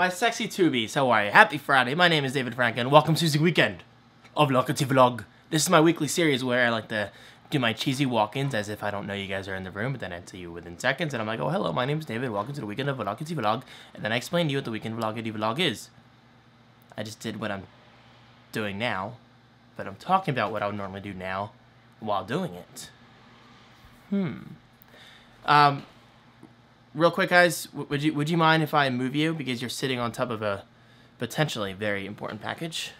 My sexy tubies, how are you? Happy Friday. My name is David Franco, and welcome to the weekend of Lockety Vlog. This is my weekly series where I like to do my cheesy walk-ins as if I don't know you guys are in the room, but then I tell you within seconds, and I'm like, oh, hello, my name is David, welcome to the weekend of Lockety Vlog, and then I explain to you what the weekend Vlogity Vlog is. I just did what I'm doing now, but I'm talking about what I would normally do now while doing it. Hmm. Um, real quick, guys, would you would you mind if I move you because you're sitting on top of a potentially very important package?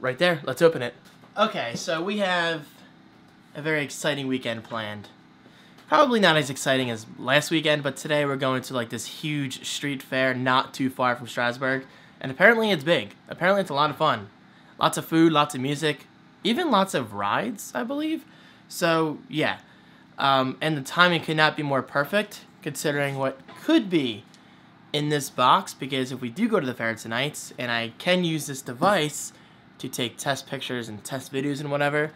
Right there. Let's open it. Okay, so we have a very exciting weekend planned. Probably not as exciting as last weekend, but today we're going to like this huge street fair not too far from Strasburg, and apparently it's big. Apparently it's a lot of fun. Lots of food, lots of music, even lots of rides, I believe. So, yeah. Um, and the timing could not be more perfect considering what could be in this box because if we do go to the fair tonight and I can use this device to take test pictures and test videos and whatever,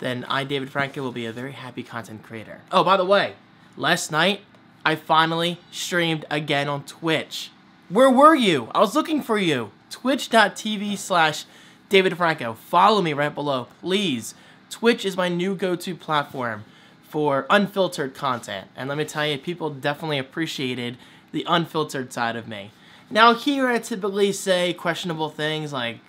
then I, David Franco, will be a very happy content creator. Oh, by the way, last night I finally streamed again on Twitch. Where were you? I was looking for you. Twitch.tv slash David Franco. Follow me right below, please. Twitch is my new go-to platform for unfiltered content. And let me tell you, people definitely appreciated the unfiltered side of me. Now here I typically say questionable things like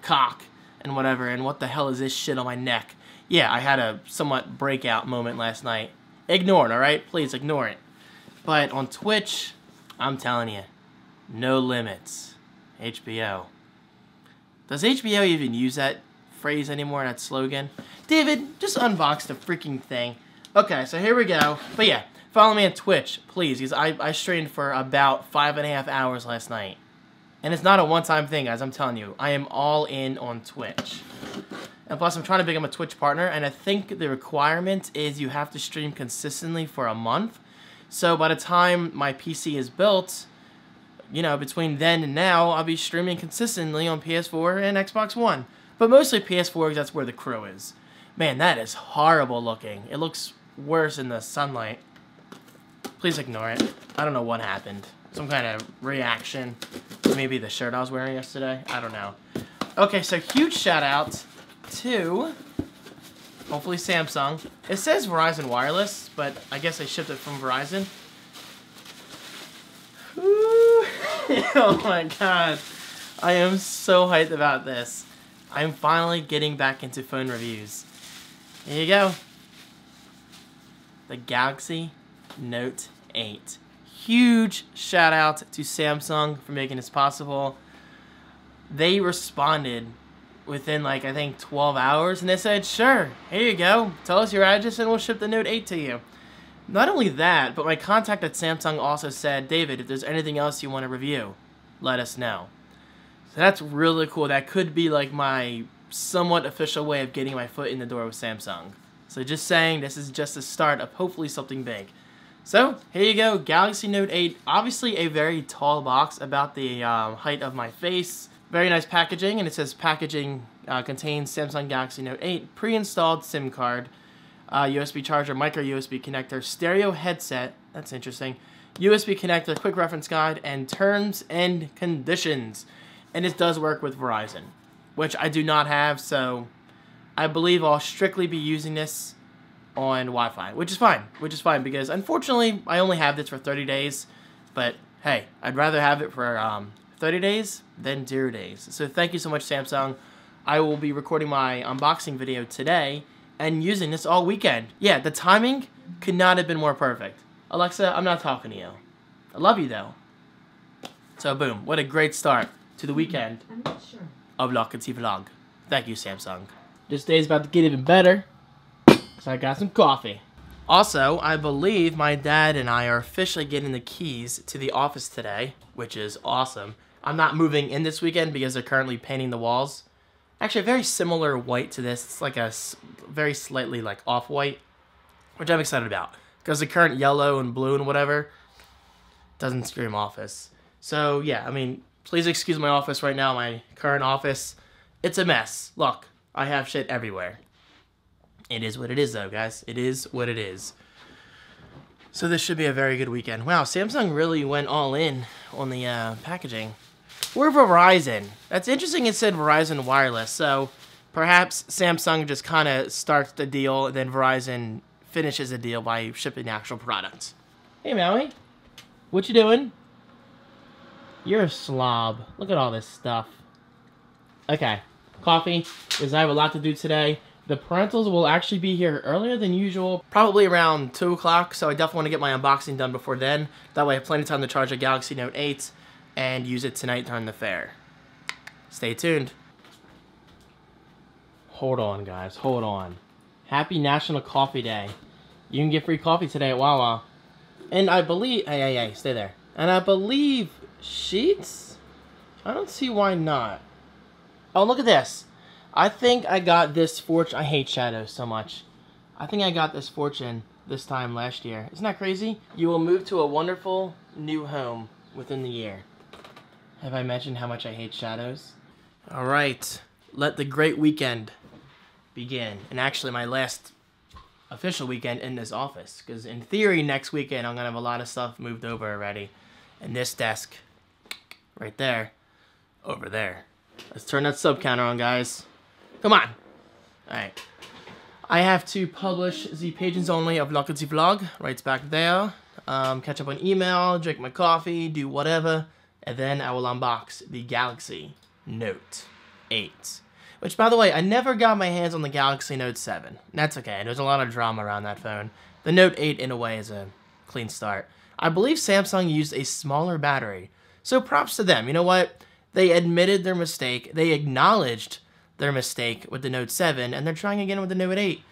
cock and whatever and what the hell is this shit on my neck. Yeah, I had a somewhat breakout moment last night. Ignore it, alright? Please ignore it. But on Twitch, I'm telling you, no limits. HBO. Does HBO even use that phrase anymore, that slogan? David, just unbox the freaking thing. Okay, so here we go. But yeah, follow me on Twitch, please, because I, I streamed for about five and a half hours last night. And it's not a one-time thing, guys, I'm telling you. I am all in on Twitch. And plus, I'm trying to become a Twitch partner, and I think the requirement is you have to stream consistently for a month. So by the time my PC is built, you know, between then and now, I'll be streaming consistently on PS4 and Xbox One. But mostly PS4 because that's where the crew is. Man, that is horrible looking. It looks worse in the sunlight. Please ignore it. I don't know what happened. Some kind of reaction. Maybe the shirt I was wearing yesterday. I don't know. Okay, so huge shout out to hopefully Samsung. It says Verizon Wireless, but I guess they shipped it from Verizon. oh my god. I am so hyped about this. I'm finally getting back into phone reviews. Here you go the Galaxy Note 8. Huge shout out to Samsung for making this possible. They responded within like I think 12 hours and they said, sure, here you go. Tell us your address and we'll ship the Note 8 to you. Not only that, but my contact at Samsung also said, David, if there's anything else you want to review, let us know. So that's really cool. That could be like my somewhat official way of getting my foot in the door with Samsung. So just saying, this is just the start of hopefully something big. So, here you go, Galaxy Note 8. Obviously a very tall box, about the um, height of my face. Very nice packaging, and it says packaging uh, contains Samsung Galaxy Note 8 pre-installed SIM card, uh, USB charger, micro USB connector, stereo headset, that's interesting, USB connector, quick reference guide, and terms and conditions. And it does work with Verizon, which I do not have, so I believe I'll strictly be using this on Wi-Fi, which is fine, which is fine because unfortunately I only have this for 30 days, but hey, I'd rather have it for um, 30 days than zero days. So thank you so much, Samsung. I will be recording my unboxing video today and using this all weekend. Yeah, the timing could not have been more perfect. Alexa, I'm not talking to you. I love you though. So boom, what a great start to the weekend sure. of Lock and Vlog. Thank you, Samsung. This day's about to get even better. because I got some coffee. Also, I believe my dad and I are officially getting the keys to the office today, which is awesome. I'm not moving in this weekend because they're currently painting the walls. Actually, a very similar white to this. It's like a very slightly like off-white, which I'm excited about. Because the current yellow and blue and whatever doesn't scream office. So yeah, I mean, please excuse my office right now, my current office. It's a mess. Look, I have shit everywhere. It is what it is, though, guys. It is what it is. So this should be a very good weekend. Wow, Samsung really went all in on the uh, packaging. Or Verizon. That's interesting it said Verizon Wireless, so perhaps Samsung just kind of starts the deal, and then Verizon finishes the deal by shipping the actual product. Hey, Maui. What you doing? You're a slob. Look at all this stuff. Okay. Coffee, because I have a lot to do today. The parentals will actually be here earlier than usual, probably around 2 o'clock, so I definitely want to get my unboxing done before then. That way I have plenty of time to charge a Galaxy Note 8 and use it tonight during the fair. Stay tuned. Hold on, guys. Hold on. Happy National Coffee Day. You can get free coffee today at Wawa. And I believe... Hey, hey, hey, stay there. And I believe Sheetz? I don't see why not. Oh, look at this. I think I got this fortune. I hate shadows so much. I think I got this fortune this time last year. Isn't that crazy? You will move to a wonderful new home within the year. Have I mentioned how much I hate shadows? All right. Let the great weekend begin. And actually, my last official weekend in this office. Because in theory, next weekend, I'm to have a lot of stuff moved over already. And this desk, right there, over there. Let's turn that sub counter on, guys. Come on. Alright. I have to publish the pages only of Lockety Vlog, right back there. Um, catch up on email, drink my coffee, do whatever, and then I will unbox the Galaxy Note 8. Which, by the way, I never got my hands on the Galaxy Note 7. That's okay, there's a lot of drama around that phone. The Note 8, in a way, is a clean start. I believe Samsung used a smaller battery, so props to them. You know what? They admitted their mistake, they acknowledged their mistake with the Note 7, and they're trying again with the Note 8.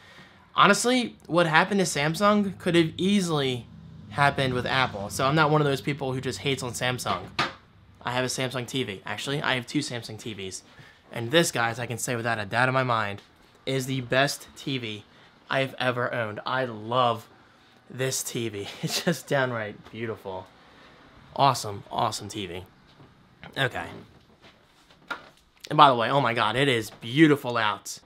Honestly, what happened to Samsung could have easily happened with Apple. So I'm not one of those people who just hates on Samsung. I have a Samsung TV. Actually, I have two Samsung TVs. And this, guys, I can say without a doubt in my mind, is the best TV I've ever owned. I love this TV. It's just downright beautiful. Awesome, awesome TV. Okay. And by the way, oh my god, it is beautiful out.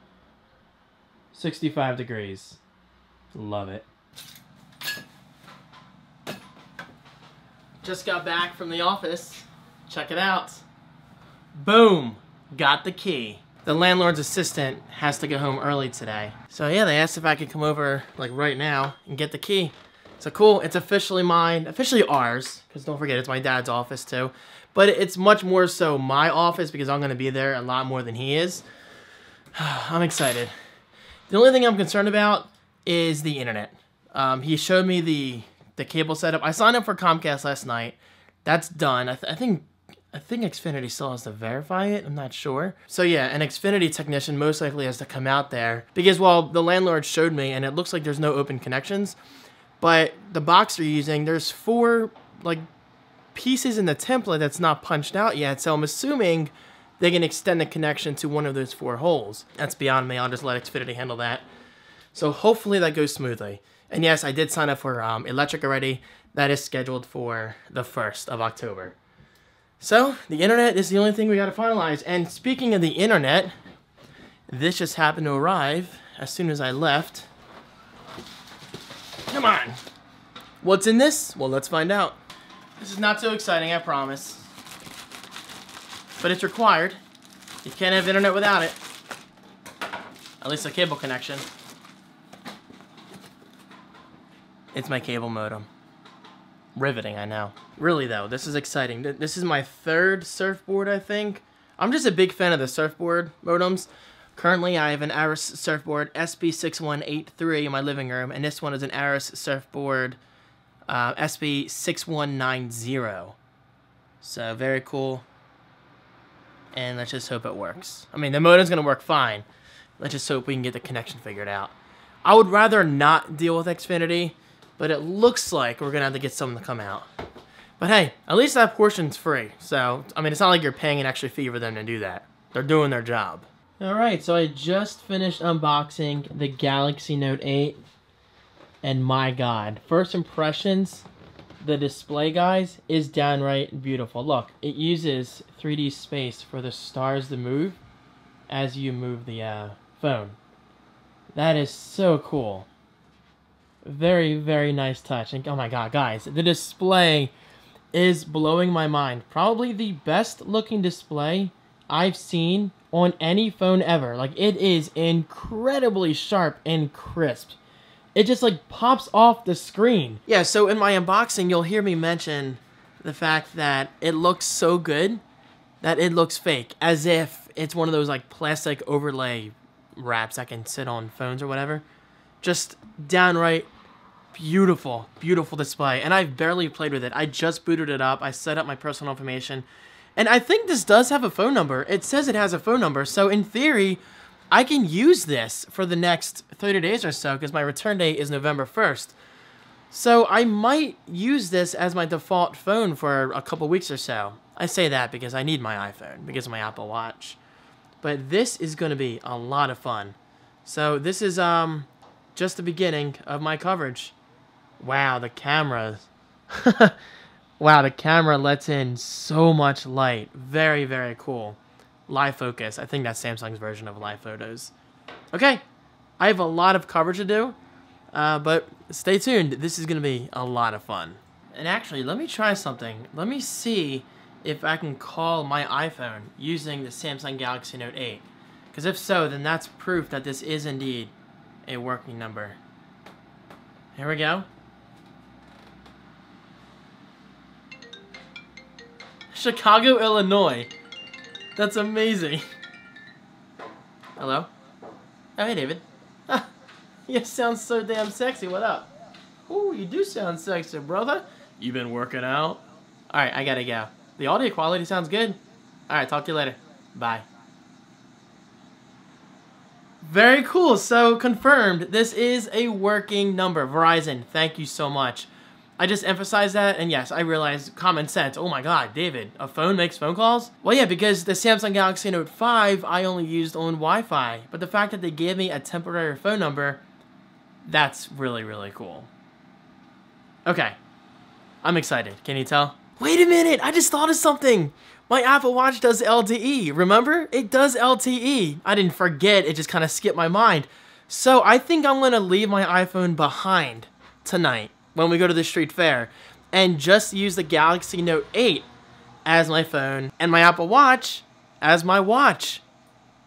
65 degrees. Love it. Just got back from the office. Check it out. Boom! Got the key. The landlord's assistant has to go home early today. So yeah, they asked if I could come over like right now and get the key. So cool, it's officially mine, officially ours, because don't forget, it's my dad's office too. But it's much more so my office because I'm going to be there a lot more than he is. I'm excited. The only thing I'm concerned about is the internet. Um, he showed me the the cable setup. I signed up for Comcast last night. That's done. I, th I think I think Xfinity still has to verify it. I'm not sure. So yeah, an Xfinity technician most likely has to come out there because while the landlord showed me and it looks like there's no open connections, but the box they're using, there's four like pieces in the template that's not punched out yet. So I'm assuming they can extend the connection to one of those four holes. That's beyond me. I'll just let Xfinity handle that. So hopefully that goes smoothly. And yes, I did sign up for um, electric already. That is scheduled for the 1st of October. So, the internet is the only thing we got to finalize. And speaking of the internet, this just happened to arrive as soon as I left. Come on. What's in this? Well, let's find out. This is not so exciting, I promise. But it's required. You can't have internet without it. At least a cable connection. It's my cable modem. Riveting, I know. Really though, this is exciting. This is my third surfboard, I think. I'm just a big fan of the surfboard modems. Currently, I have an Arris surfboard SB6183 in my living room, and this one is an Arris surfboard uh, SB6190. So, very cool. And let's just hope it works. I mean, the modem's going to work fine. Let's just hope we can get the connection figured out. I would rather not deal with Xfinity, but it looks like we're going to have to get something to come out. But hey, at least that portion's free. So, I mean, it's not like you're paying an extra fee for them to do that. They're doing their job. Alright, so I just finished unboxing the Galaxy Note 8. And my god, first impressions, the display, guys, is downright beautiful. Look, it uses 3D space for the stars to move as you move the uh, phone. That is so cool. Very, very nice touch. And oh my god, guys, the display is blowing my mind. Probably the best looking display I've seen on any phone ever. Like it is incredibly sharp and crisp. It just like pops off the screen. Yeah, so in my unboxing, you'll hear me mention the fact that it looks so good that it looks fake, as if it's one of those like plastic overlay wraps that can sit on phones or whatever. Just downright beautiful, beautiful display. And I've barely played with it. I just booted it up. I set up my personal information. And I think this does have a phone number. It says it has a phone number. So in theory, I can use this for the next 30 days or so because my return date is November 1st. So I might use this as my default phone for a couple weeks or so. I say that because I need my iPhone, because of my Apple Watch. But this is going to be a lot of fun. So this is um just the beginning of my coverage. Wow, the camera. wow, the camera lets in so much light. Very, very cool. Live focus. I think that's Samsung's version of live photos. Okay, I have a lot of coverage to do, uh, but stay tuned. This is going to be a lot of fun. And actually, let me try something. Let me see if I can call my iPhone using the Samsung Galaxy Note 8. Because if so, then that's proof that this is indeed a working number. Here we go. Chicago, Illinois. That's amazing. Hello? Oh, hey, David. Ah, you sound so damn sexy. What up? Ooh, you do sound sexy, brother. You been working out? Alright, I gotta go. The audio quality sounds good. Alright, talk to you later. Bye. Very cool. So confirmed, this is a working number. Verizon, thank you so much. I just emphasize that, and yes, I realize common sense. Oh my god, David, a phone makes phone calls? Well, yeah, because the Samsung Galaxy Note 5 I only used on Wi-Fi, but the fact that they gave me a temporary phone number, that's really, really cool. Okay, I'm excited. Can you tell? Wait a minute, I just thought of something. My Apple Watch does LTE, remember? It does LTE. I didn't forget, it just kind of skipped my mind. So I think I'm gonna leave my iPhone behind tonight when we go to the street fair and just use the Galaxy Note 8 as my phone and my Apple Watch as my watch.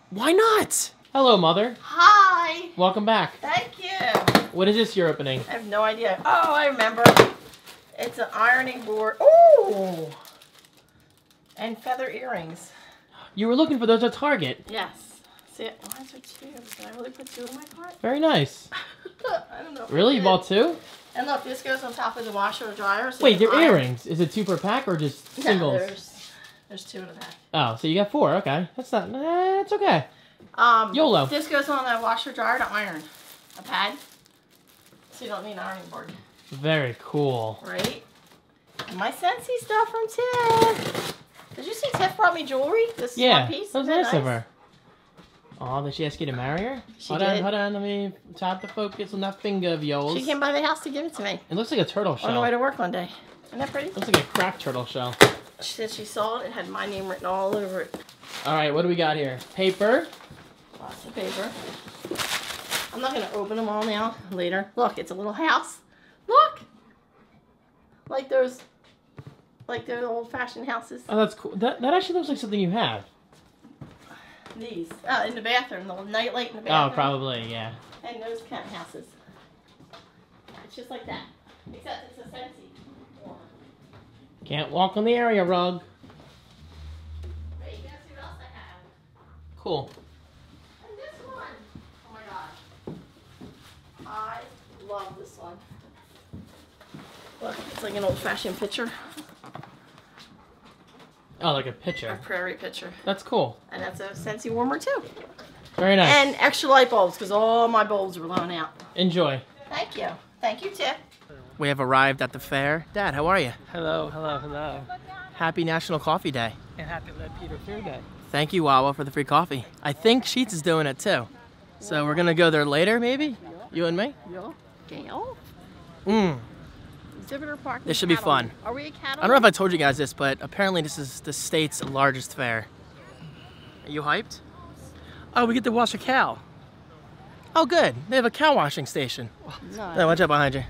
Why not? Hello, Mother. Hi. Welcome back. Thank you. What is this you're opening? I have no idea. Oh, I remember. It's an ironing board. Ooh. And feather earrings. You were looking for those at Target. Yes. See, why is there two? Did I really put two in my cart? Very nice. I don't know. Really? You bought two? And look, this goes on top of the washer or dryer. So Wait, they're earrings. Is it two per pack or just singles? No, there's, there's two in a pack. Oh, so you got four. Okay. That's not, that's okay. Um, YOLO. This goes on the washer dryer to iron. A pad. So you don't need an ironing board. Very cool. Right? My Scentsy stuff from Tiff. Did you see Tiff brought me jewelry? This yeah, one piece? that was Isn't nice, of her. Oh, did she ask you to marry her? She hold did. on, hold on. Let me tap the focus on that finger of yours. She came by the house to give it to me It looks like a turtle shell. on the way to work one day. Isn't that pretty? Looks like a cracked turtle shell. She said she saw it. It had my name written all over it. All right, what do we got here? Paper. Lots of paper. I'm not going to open them all now. Later. Look, it's a little house. Look! Like those, like those old-fashioned houses. Oh, that's cool. That, that actually looks like something you have. These. Uh, in the bathroom. The night light in the bathroom. Oh, probably, yeah. And those kind of houses. It's just like that. Except it's a Scentsy one. Can't walk on the area rug. Wait, guess what else I have? Cool. And this one. Oh my god. I love this one. Look, it's like an old-fashioned picture. Oh, like a pitcher. A prairie pitcher. That's cool. And that's a Scentsy warmer too. Very nice. And extra light bulbs, because all my bulbs were blown out. Enjoy. Thank you. Thank you, Tip. We have arrived at the fair. Dad, how are you? Hello, hello, hello. Happy National Coffee Day. And happy Lampeter Fair Day. Thank you, Wawa, for the free coffee. I think Sheetz is doing it too. So we're gonna go there later, maybe? You and me? Yeah. Gail? Mm. Exhibitor Park. This should be fun. Are we a cattle? I don't know if I told you guys this, but apparently this is the state's largest fair. Are you hyped? Oh, we get to wash a cow. Oh, good. They have a cow washing station. No. Hey, watch out behind you.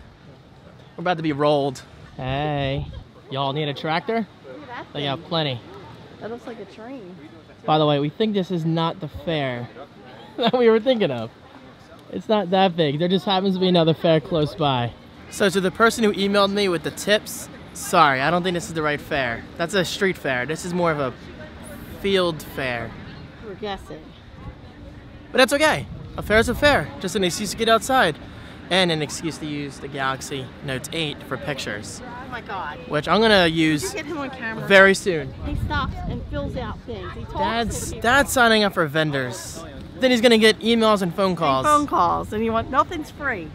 We're about to be rolled. Hey, y'all need a tractor? Look at that They thing. got plenty. That looks like a train. By the way, we think this is not the fair that we were thinking of. It's not that big. There just happens to be another fair close by. So to the person who emailed me with the tips, sorry, I don't think this is the right fair. That's a street fair. This is more of a field fair. We're guessing. But that's okay. A fair is a fair. Just an excuse to get outside. And an excuse to use the Galaxy Note 8 for pictures, Oh my god. which I'm gonna use get him on camera? very soon. He stops and fills out things. He talks Dad's dad's signing up for vendors. Then he's gonna get emails and phone calls. phone calls, and you want nothing's free.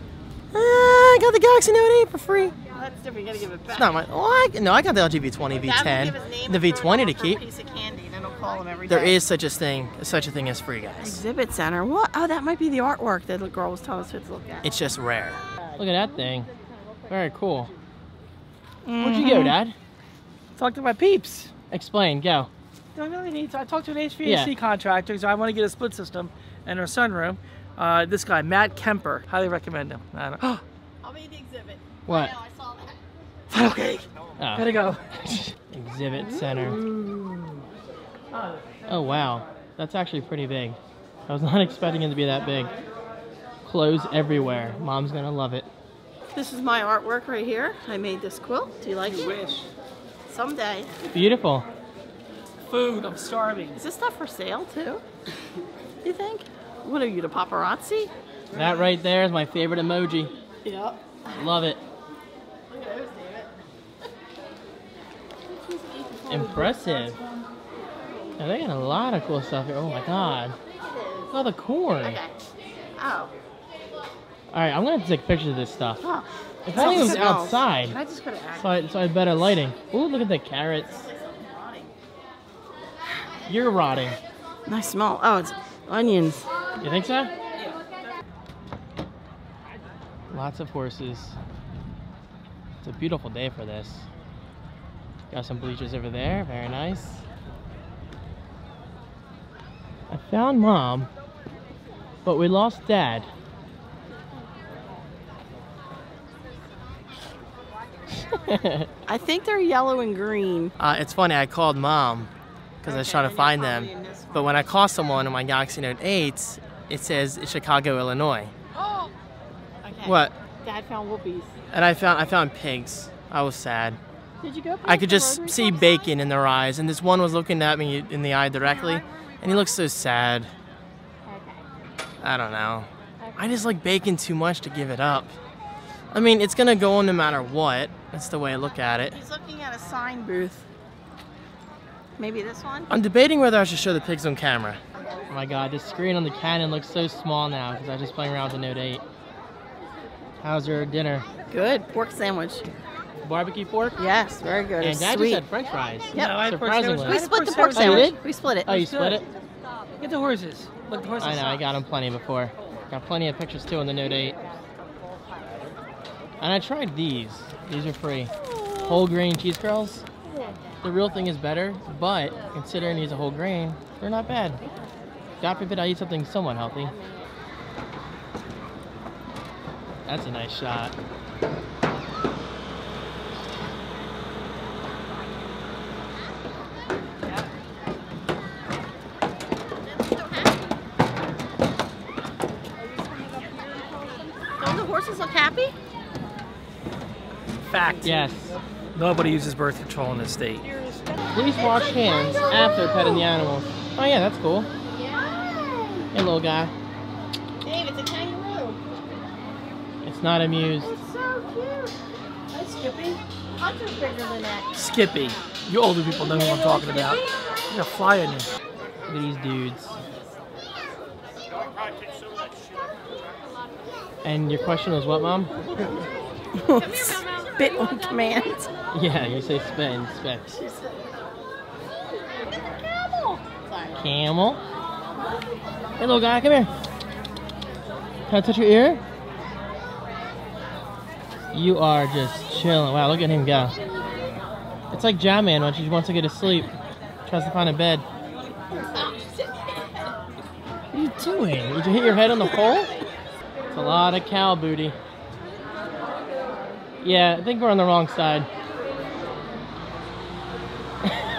Uh, I got the Galaxy Note 8 for free. Well, that's different. You gotta give it back. It's not my. Oh, I, no, I got the LG V20, Dad will give his V10, the V20 to keep. A piece of candy, then he'll call him every There day. is such a thing, such a thing as free, guys. exhibit center. What? Oh, that might be the artwork that the girl was telling us to look at. It's just rare. Look at that thing. Very cool. Where'd you go, Dad? Talk to my peeps. Explain. Go. Don't really need to. I talked to an HVAC Yeah. contractor, so I want to get a split system and our sunroom. Uh, this guy, Matt Kemper, highly recommend him. I don't, know. I'll be the exhibit. What? I saw that. okay, Oh. gotta go. Exhibit center. Oh wow, that's actually pretty big. I was not expecting it to be that big. Clothes everywhere. Mom's gonna love it. This is my artwork right here. I made this quilt. Do you like it? Wish. Someday. Beautiful. Food. I'm starving. Is this stuff for sale too? You think? What are you, the paparazzi? That right there is my favorite emoji. Yep. Love it. Look at those, David. Impressive. Now, they got a lot of cool stuff here. Oh my god. Look at all the corn. Okay. Oh. Alright, I'm gonna have to take pictures of this stuff. Oh. If it was outside. Can I just? So I, so I had better lighting. Ooh, look at the carrots. You're rotting. Nice smell. Oh, it's onions. You think so? Lots of horses. It's a beautiful day for this. Got some bleachers over there. Very nice. I found mom, but we lost dad. I think they're yellow and green. Uh, it's funny, I called mom because I was trying to find them. Probably in this But when I call someone on my Galaxy Note 8, it says Chicago, Illinois. Oh. Okay. What? Dad found whoopies. And I found I found pigs. I was sad. Did you go? I could just see Club bacon in their eyes, and this one was looking at me in the eye directly, and he looked so sad. Okay. I don't know. Okay. I just like bacon too much to give it up. I mean, it's gonna go on no matter what. That's the way I look at it. He's looking at a sign booth. Maybe this one? I'm debating whether I should show the pigs on camera. Oh my god, this screen on the Canon looks so small now because I was just playing around with the Note 8. How's your dinner? Good. Pork sandwich. Barbecue pork? Yes, very good. And It's Dad sweet. just had french fries. Yep. No, I had pork Surprisingly. sandwich. we split the pork pork sandwich. sandwich. Oh, We split it. Oh, you split it? Get the horses. Look, the horses. I know, I got them plenty before. Got plenty of pictures too on the Note 8. And I tried these. These are free. Whole grain cheese curls. The real thing is better, but considering these a whole grain, they're not bad. God forbid I eat something somewhat healthy. That's a nice shot. Don't the horses look happy? Fact. Yes. Nobody uses birth control in this state. Please wash hands after petting the animals. Oh yeah, that's cool. Yeah. Hey little guy. Dave, it's a kangaroo. It's not amused. It's so cute. Hi, Skippy. Hunter's bigger than that. Skippy. You older people know who I'm talking about. You're a fly in you. Look at these dudes. And your question was what, Mom? Spit on command. Yeah, you say spit and spit. Camel. Sorry. Camel. Hey, little guy, come here. Can I touch your ear? You are just chilling. Wow, look at him go. It's like Jam when she wants to go to sleep. Tries to find a bed. What are you doing? Did you hit your head on the pole? It's a lot of cow booty. Yeah, I think we're on the wrong side.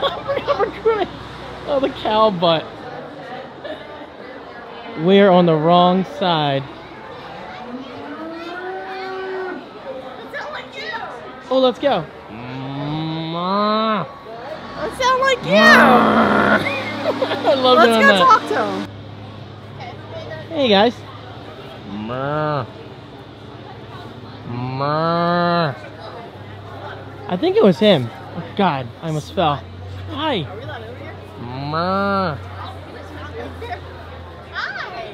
oh, the cow butt. We're on the wrong side. sound like you. Oh, let's go. That sound like you. I love Let's go that. talk to him. Hey guys. I think it was him. Oh, God, I almost fell. Hi. Are we not over here? Murr. Hi.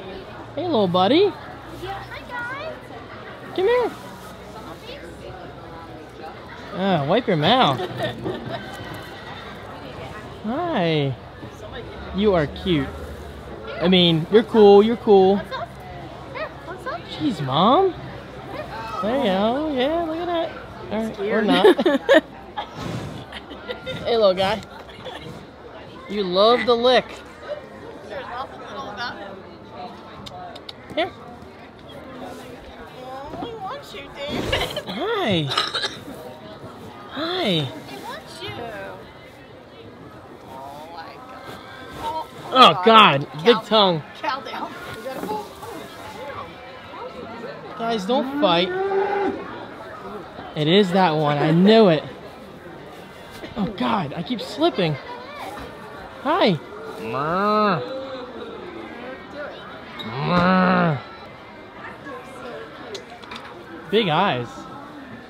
Hey, little buddy. Hi, guys. Come here. Ah, wipe your mouth. Hi. You are cute. I mean, you're cool. You're cool. What's up? What's up? Jeez, mom. There you go. Yeah, look at that. All right, or not. hey, little guy. You love the lick. Here. Oh, you. Hi. Hi. he wants you. Oh, my God. Oh God, big Cow- tongue. Cow down. Guys, don't fight. It is that one. I knew it. Oh God, I keep slipping. Hi. Murr. Murr. Big eyes.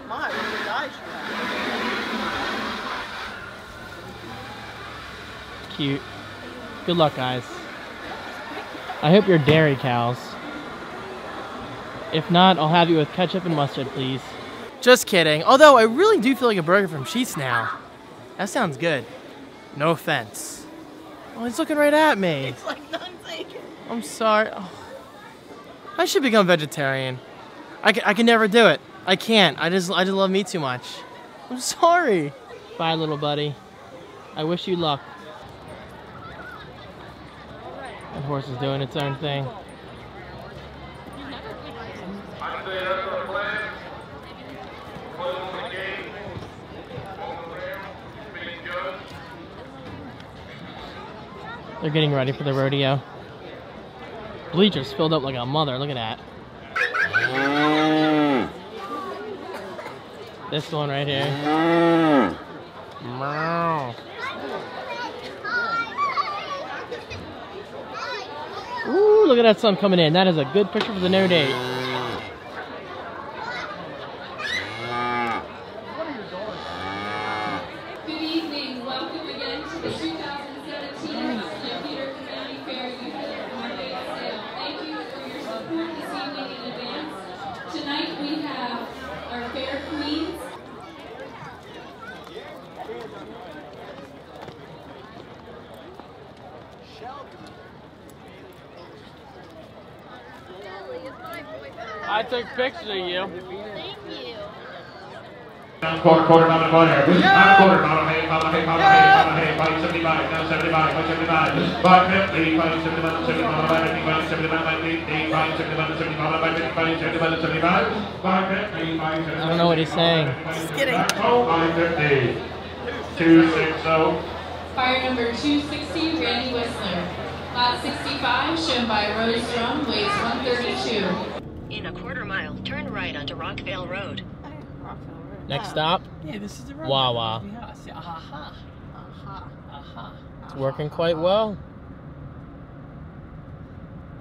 My, big eyes Cute. Good luck, guys. I hope you're dairy cows. If not, I'll have you with ketchup and mustard, please. Just kidding. Although I really do feel like a burger from Sheetz now. That sounds good. No offense. Oh, he's looking right at me. It's like none taken. I'm sorry. Oh. I should become vegetarian. I can, I can never do it. I can't. I just I just love meat too much. I'm sorry. Bye, little buddy. I wish you luck. That horse is doing its own thing. They're getting ready for the rodeo. Bleachers filled up like a mother. Look at that. This one right here. Meow. Ooh, look at that sun coming in. That is a good picture for the Note 8. Good evening. Welcome again to the 2017 Computer County Fair Youth Market Sale. Thank you for your support this evening in advance. Tonight we have our fair queens. I took pictures of you. Quarter, quarter, mama, quarter. I'm quarter, hey, hey. I don't know what he's saying. Just kidding. Oh, five fifty. Two, six, oh. Fire number 260, Randy Whistler. Lot 65, shown by Rose Drum, weighs 132. In a quarter mile, turn right onto Rockvale Road. Next stop, Yeah, this is the road. Wawa. Yeah, see, aha. Aha. Aha. It's working quite well.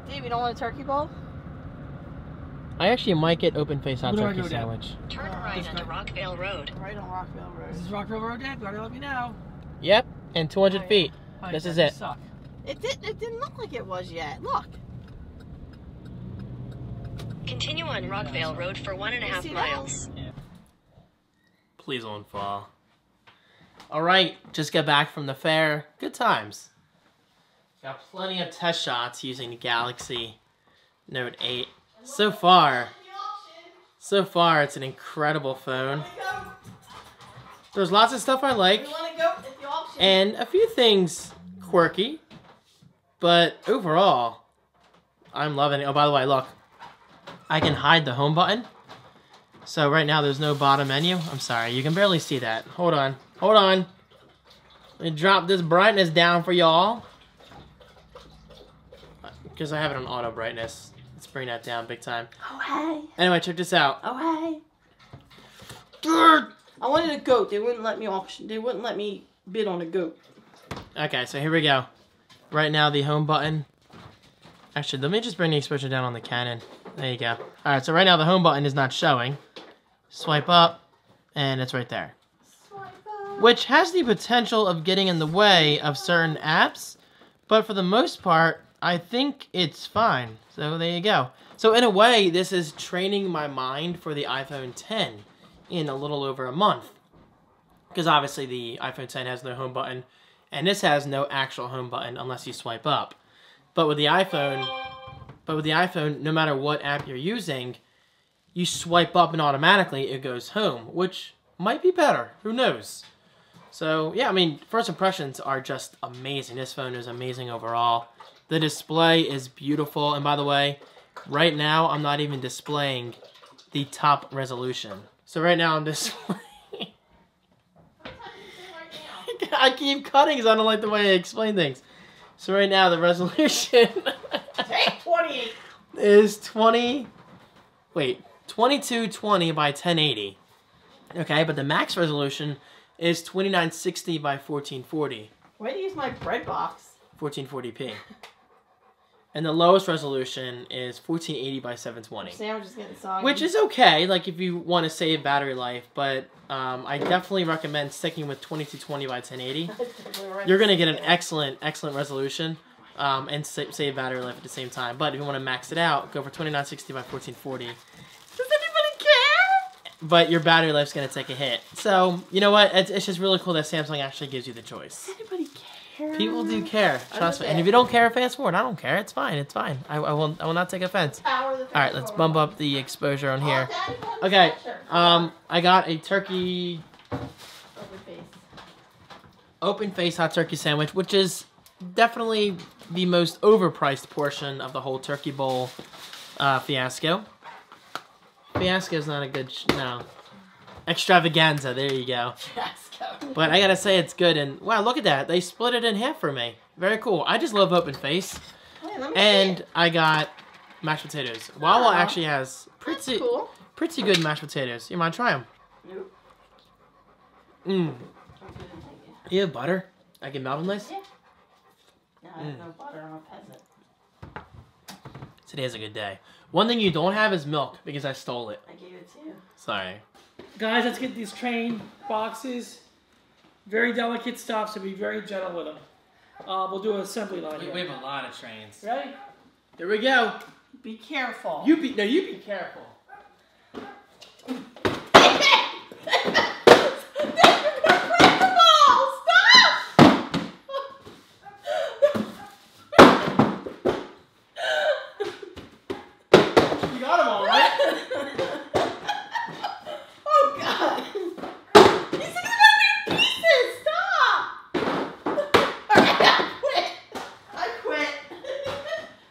Dave, you don't want a turkey bowl? I actually might get open face hot Where do I turkey go down? sandwich. Turn right onto Rockvale Road. Right on Rockvale Road. This is Rock River Road, Dad. You gotta let me know. Yep, and 200 feet. Oh, Hi, This is it. Suck. It didn't. It didn't look like it was yet. Look. Continue on Rockvale Road for one and a half miles. that? Please don't fall. All right, just got back from the fair. Good times. Got plenty of test shots using the Galaxy Note 8. So far, so far, it's an incredible phone. There's lots of stuff I like, and a few things quirky, but overall, I'm loving it. Oh, by the way, look, I can hide the home button. So right now there's no bottom menu. I'm sorry, you can barely see that. Hold on, hold on. Let me drop this brightness down for y'all. Because I have it on auto brightness. Let's bring that down big time. Oh hey. Anyway, check this out. Oh hey. I wanted a goat. They wouldn't let me auction. They wouldn't let me bid on a goat. Okay, so here we go. Right now, the home button. Actually, let me just bring the exposure down on the Canon. There you go. All right, so right now the home button is not showing. Swipe up, and it's right there. Which has the potential of getting in the way of certain apps, but for the most part, I think it's fine. So there you go. So in a way, this is training my mind for the iPhone 10 in a little over a month. Because obviously the iPhone 10 has no home button, and this has no actual home button unless you swipe up. But with the iPhone, but with the iPhone, no matter what app you're using, you swipe up and automatically it goes home, which might be better. Who knows? So yeah, I mean, first impressions are just amazing. This phone is amazing overall. The display is beautiful, and by the way, right now I'm not even displaying the top resolution. So right now I'm displaying. I keep cutting because I don't like the way I explain things. So right now the resolution Take 28. is 20. Wait, 2220 by 1080. Okay, but the max resolution is 2960 by 1440. Way to use my bread box. 1440p. And the lowest resolution is 1480 by 720. Sandwich is getting soggy. Which is okay, like if you want to save battery life, but um, I definitely recommend sticking with 2220 by 1080. You're gonna get an excellent, excellent resolution, um, and sa- save battery life at the same time. But if you want to max it out, go for 2960 by 1440. Does anybody care? But your battery life's gonna take a hit. So you know what? It's, it's just really cool that Samsung actually gives you the choice. Does anybody care? People do care, trust me. And if you don't care, fast forward. I don't care. It's fine. It's fine. I, I will. I will not take offense. All right, let's bump up the exposure on here. Okay. Um. Um, I got a turkey Open face. open face hot turkey sandwich, which is definitely the most overpriced portion of the whole turkey bowl uh, fiasco. Fiasco is not a good sh- no. Extravaganza. There you go. But I gotta say it's good, and wow, look at that! They split it in half for me. Very cool. I just love open face, and I got mashed potatoes. Wawa Wow. actually has pretty cool. pretty good mashed potatoes. You mind try them? Nope. Mmm. You have butter? I can melt them nice. Yeah. No, I Mm. have no butter. I'm a peasant. Today's a good day. One thing you don't have is milk because I stole it. I gave it to you. Sorry. Guys, let's get these train boxes. Very delicate stuff, so be very gentle with them. Uh, we'll do an assembly line here. have a lot of trains. Ready? Here we go. Be careful. You be no, you be careful. You got them all right. Oh God! He's gonna be pieces. Stop! Alright, I quit. I quit.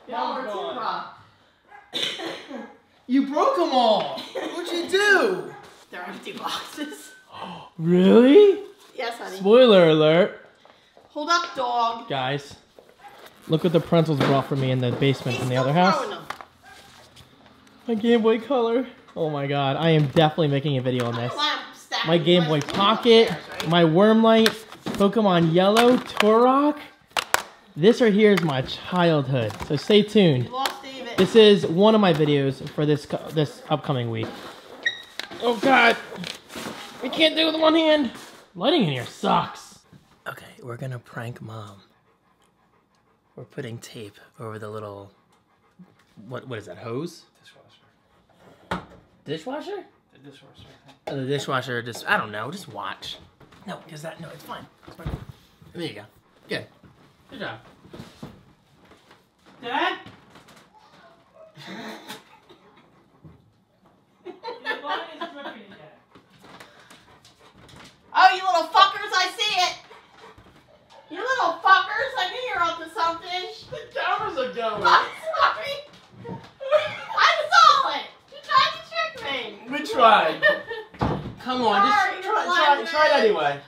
Y'all are Oh, too rough. You broke them all. What'd you do? They're empty boxes. Really? Yes, honey. Spoiler alert. Hold up, dog. Guys, look what the parentals brought for me in the basement He's from the other house. them. My Game Boy Color. Oh my god, I am definitely making a video on this. don't want 'em stacked My Game Boy Pocket, my Wormlight, Pokemon Yellow, Turok. This right here is my childhood. So stay tuned. You lost David. This is one of my videos for this co- this upcoming week. Oh god, I can't do it with one hand. Lighting in here sucks. Okay, we're gonna prank mom. We're putting tape over the little what what is that hose? Dishwasher. Dishwasher? The dishwasher. Uh, The dishwasher just I don't know, just watch. No, because that no, it's fine. It's fine. There you go. Good. Good job. Dad? Oh, you little fuckers, I see it. You little fuckers, I knew you were up to something. The cameras are going. I'm sorry. I saw it. You tried Come on, Sorry, just try, the try, language. try it anyway.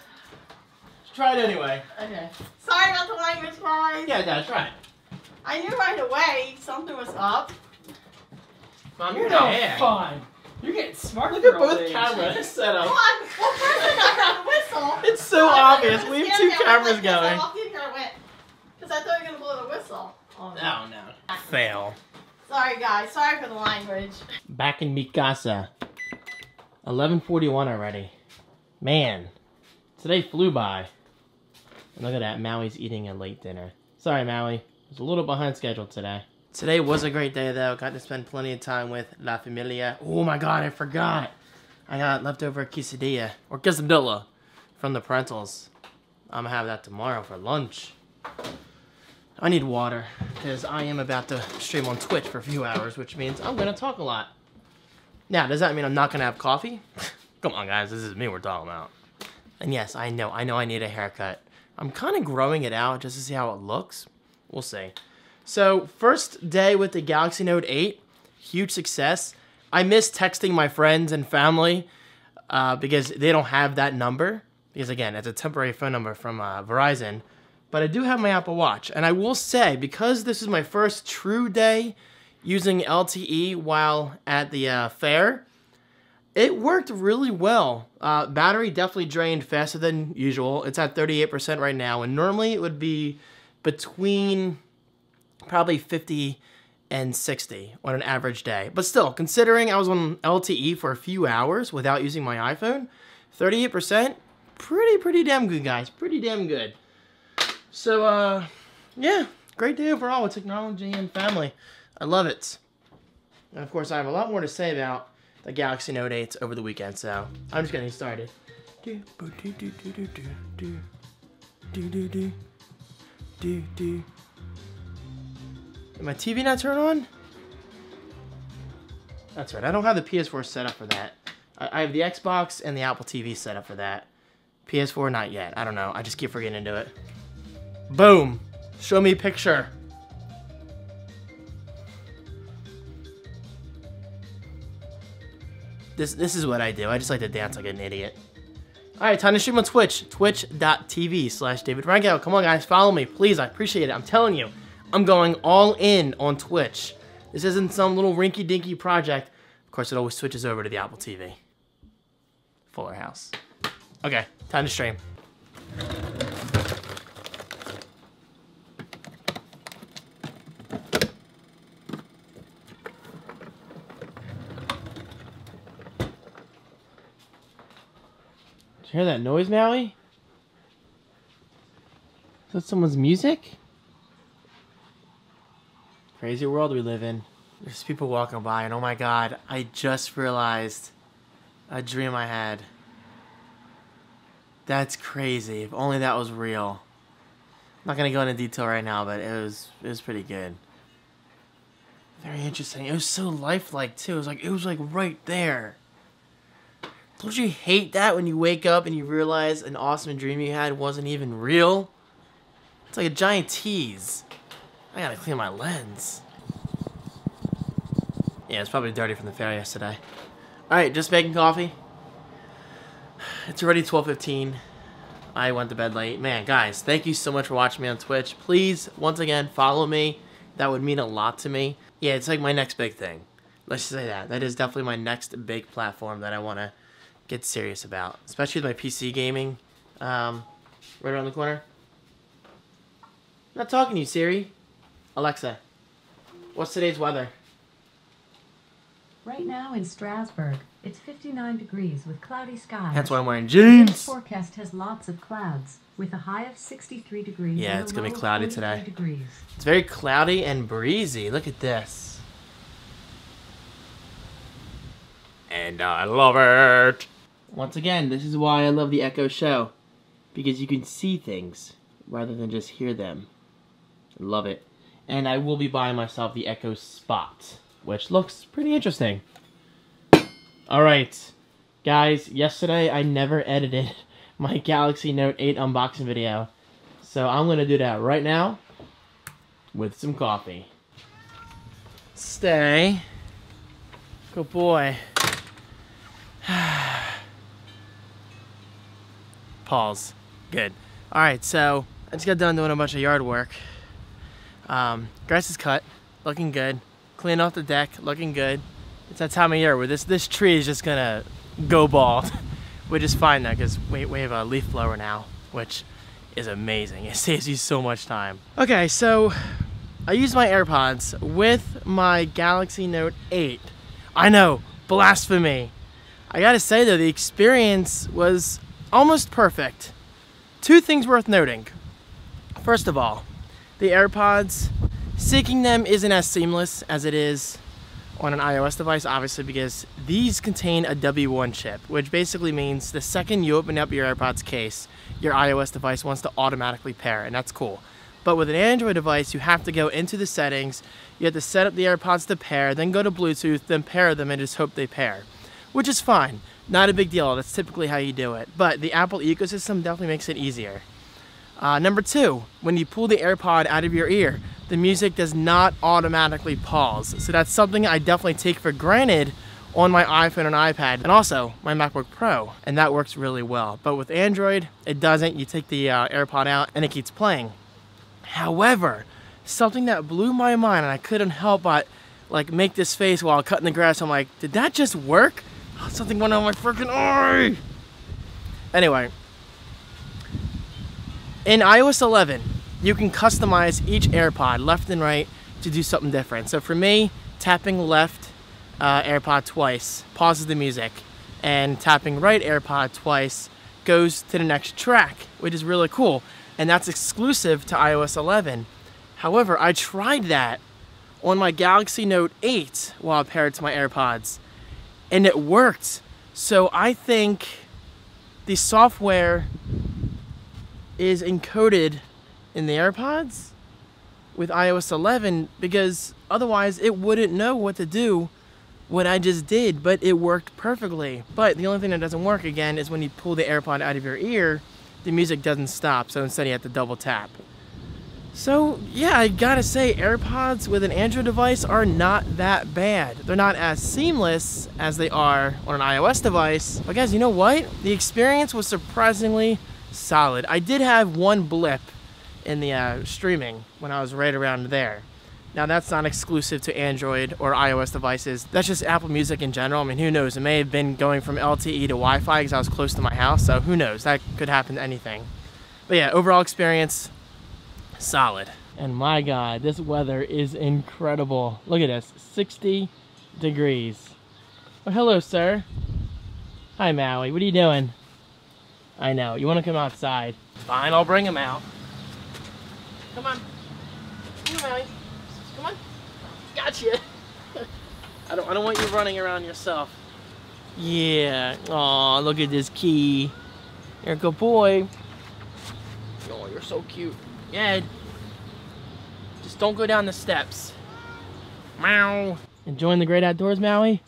Try it anyway. Okay. Sorry about the language, guys. Yeah, yeah, try it. I knew right away something was up. Mom, You're you're no hair. Fun. You're getting smart. Look at both age. cameras set Well, up. I, well first I heard the whistle. It's so I obvious. We have two stand there. I cameras went like I going. walked in here, I because I thought you were going to blow the whistle. Oh, no. No, no. Fail. Sorry, guys. Sorry for the language. Back in Mikasa. 1141 already. Man, today flew by. And look at that, Maui's eating a late dinner. Sorry, Maui. I was a little behind schedule today. Today was a great day, though. Got to spend plenty of time with La Familia. Oh my god, I forgot. I got leftover quesadilla, or quesadilla, from the parentals. I'm gonna have that tomorrow for lunch. I need water, because I am about to stream on Twitch for a few hours, which means I'm gonna talk a lot. Now, does that mean I'm not gonna have coffee? Come on, guys, this is me we're talking about. And yes, I know, I know I need a haircut. I'm kind of growing it out just to see how it looks. We'll see. So, first day with the Galaxy Note 8, huge success. I miss texting my friends and family uh, because they don't have that number. Because again, it's a temporary phone number from uh, Verizon. But I do have my Apple Watch, and I will say because this is my first true day using LTE while at the uh, fair, it worked really well. Uh, battery definitely drained faster than usual. It's at 38% right now, and normally it would be between probably 50 and 60 on an average day. But still, considering I was on LTE for a few hours without using my iPhone, 38%, pretty, pretty damn good, guys. Pretty damn good. So, uh, yeah, great day overall with technology and family. I love it. And of course, I have a lot more to say about the Galaxy Note 8 over the weekend, so I'm just getting started. Do, do, do, do, do, do, do, do, do, do, do. Did my TV not turn on? That's right. I don't have the PS4 set up for that. I have the Xbox and the Apple TV set up for that. PS4, not yet. I don't know. I just keep forgetting to do it. Boom. Show me picture. This this is what I do. I just like to dance like an idiot. Alright, time to stream on Twitch. Twitch.tv slash David. Come on guys, follow me. Please, I appreciate it. I'm telling you. I'm going all in on Twitch. This isn't some little rinky dinky project. Of course, it always switches over to the Apple TV. Fuller House. Okay, time to stream. Did you hear that noise, Maui? Is that someone's music? Crazy world we live in. There's people walking by, and oh my god, I just realized a dream I had. That's crazy. If only that was real. I'm not gonna go into detail right now, but it was it was pretty good. Very interesting. It was so lifelike too. It was like it was like right there. Don't you hate that when you wake up and you realize an awesome dream you had wasn't even real? It's like a giant tease. I gotta clean my lens. Yeah, it's probably dirty from the fair yesterday. Alright, just making coffee. It's already 12.15. I went to bed late. Man, guys, thank you so much for watching me on Twitch. Please, once again, follow me. That would mean a lot to me. Yeah, it's like my next big thing. Let's just say that. That is definitely my next big platform that I want to get serious about. Especially with my PC gaming. Um, right around the corner. I'm not talking to you, Siri. Alexa, what's today's weather? Right now in Strasburg, it's 59 degrees with cloudy skies. That's why I'm wearing This jeans. forecast has lots of clouds, with a high of 63 degrees. Yeah, it's gonna be cloudy today. Degrees. It's very cloudy and breezy. Look at this. And I love it. Once again, this is why I love the Echo Show. Because you can see things rather than just hear them. I love it. And I will be buying myself the Echo Spot, which looks pretty interesting. Alright, guys, yesterday I never edited my Galaxy Note 8 unboxing video. So I'm going to do that right now with some coffee. Stay. Good boy. Pause. Good. Alright, so I just got done doing a bunch of yard work. Um, grass is cut, looking good. Clean off the deck, looking good. It's that time of year where this this tree is just gonna go bald, which is fine though, because we, we have a leaf blower now, which is amazing. It saves you so much time. Okay, so I use my AirPods with my Galaxy Note 8. I know, blasphemy. I gotta say though, the experience was almost perfect. Two things worth noting. First of all, the AirPods, syncing them isn't as seamless as it is on an iOS device, obviously, because these contain a W1 chip, which basically means the second you open up your AirPods case, your iOS device wants to automatically pair, and that's cool. But with an Android device, you have to go into the settings, you have to set up the AirPods to pair, then go to Bluetooth, then pair them, and just hope they pair, which is fine. Not a big deal. That's typically how you do it. But the Apple ecosystem definitely makes it easier. Uh, number two, when you pull the AirPod out of your ear, the music does not automatically pause. So that's something I definitely take for granted on my iPhone and iPad, and also my MacBook Pro, and that works really well. But with Android, it doesn't. You take the uh, AirPod out and it keeps playing. However, something that blew my mind, and I couldn't help but like make this face while cutting the grass. I'm like, did that just work? Oh, something went on my freaking eye. Anyway, in iOS 11, you can customize each AirPod left and right to do something different. So for me, tapping left uh, AirPod twice pauses the music, and tapping right AirPod twice goes to the next track, which is really cool. And that's exclusive to iOS 11. However, I tried that on my Galaxy Note 8 while paired to my AirPods, and it worked. So I think the software is encoded in the AirPods with iOS 11 because otherwise it wouldn't know what to do what I just did, but it worked perfectly. But the only thing that doesn't work again is when you pull the AirPod out of your ear, the music doesn't stop, so instead you have to double tap. So yeah, I gotta say AirPods with an Android device are not that bad. They're not as seamless as they are on an iOS device. But guys, you know what? The experience was surprisingly solid. I did have one blip in the uh, streaming when I was right around there. Now that's not exclusive to Android or iOS devices. That's just Apple Music in general. I mean, who knows? It may have been going from LTE to Wi-Fi because I was close to my house. So who knows? That could happen to anything. But yeah, overall experience, solid. And my God, this weather is incredible. Look at this, 60 degrees. Hello, sir. Hi, Maui. What are you doing? I know. You want to come outside? Fine, I'll bring him out. Come on. Come on, Maui. Come on. Gotcha. I don't, I don't want you running around yourself. Yeah. Aw, look at this key. You're a good boy. Oh, you're so cute. Yeah. Just don't go down the steps. Meow. Enjoying the great outdoors, Maui?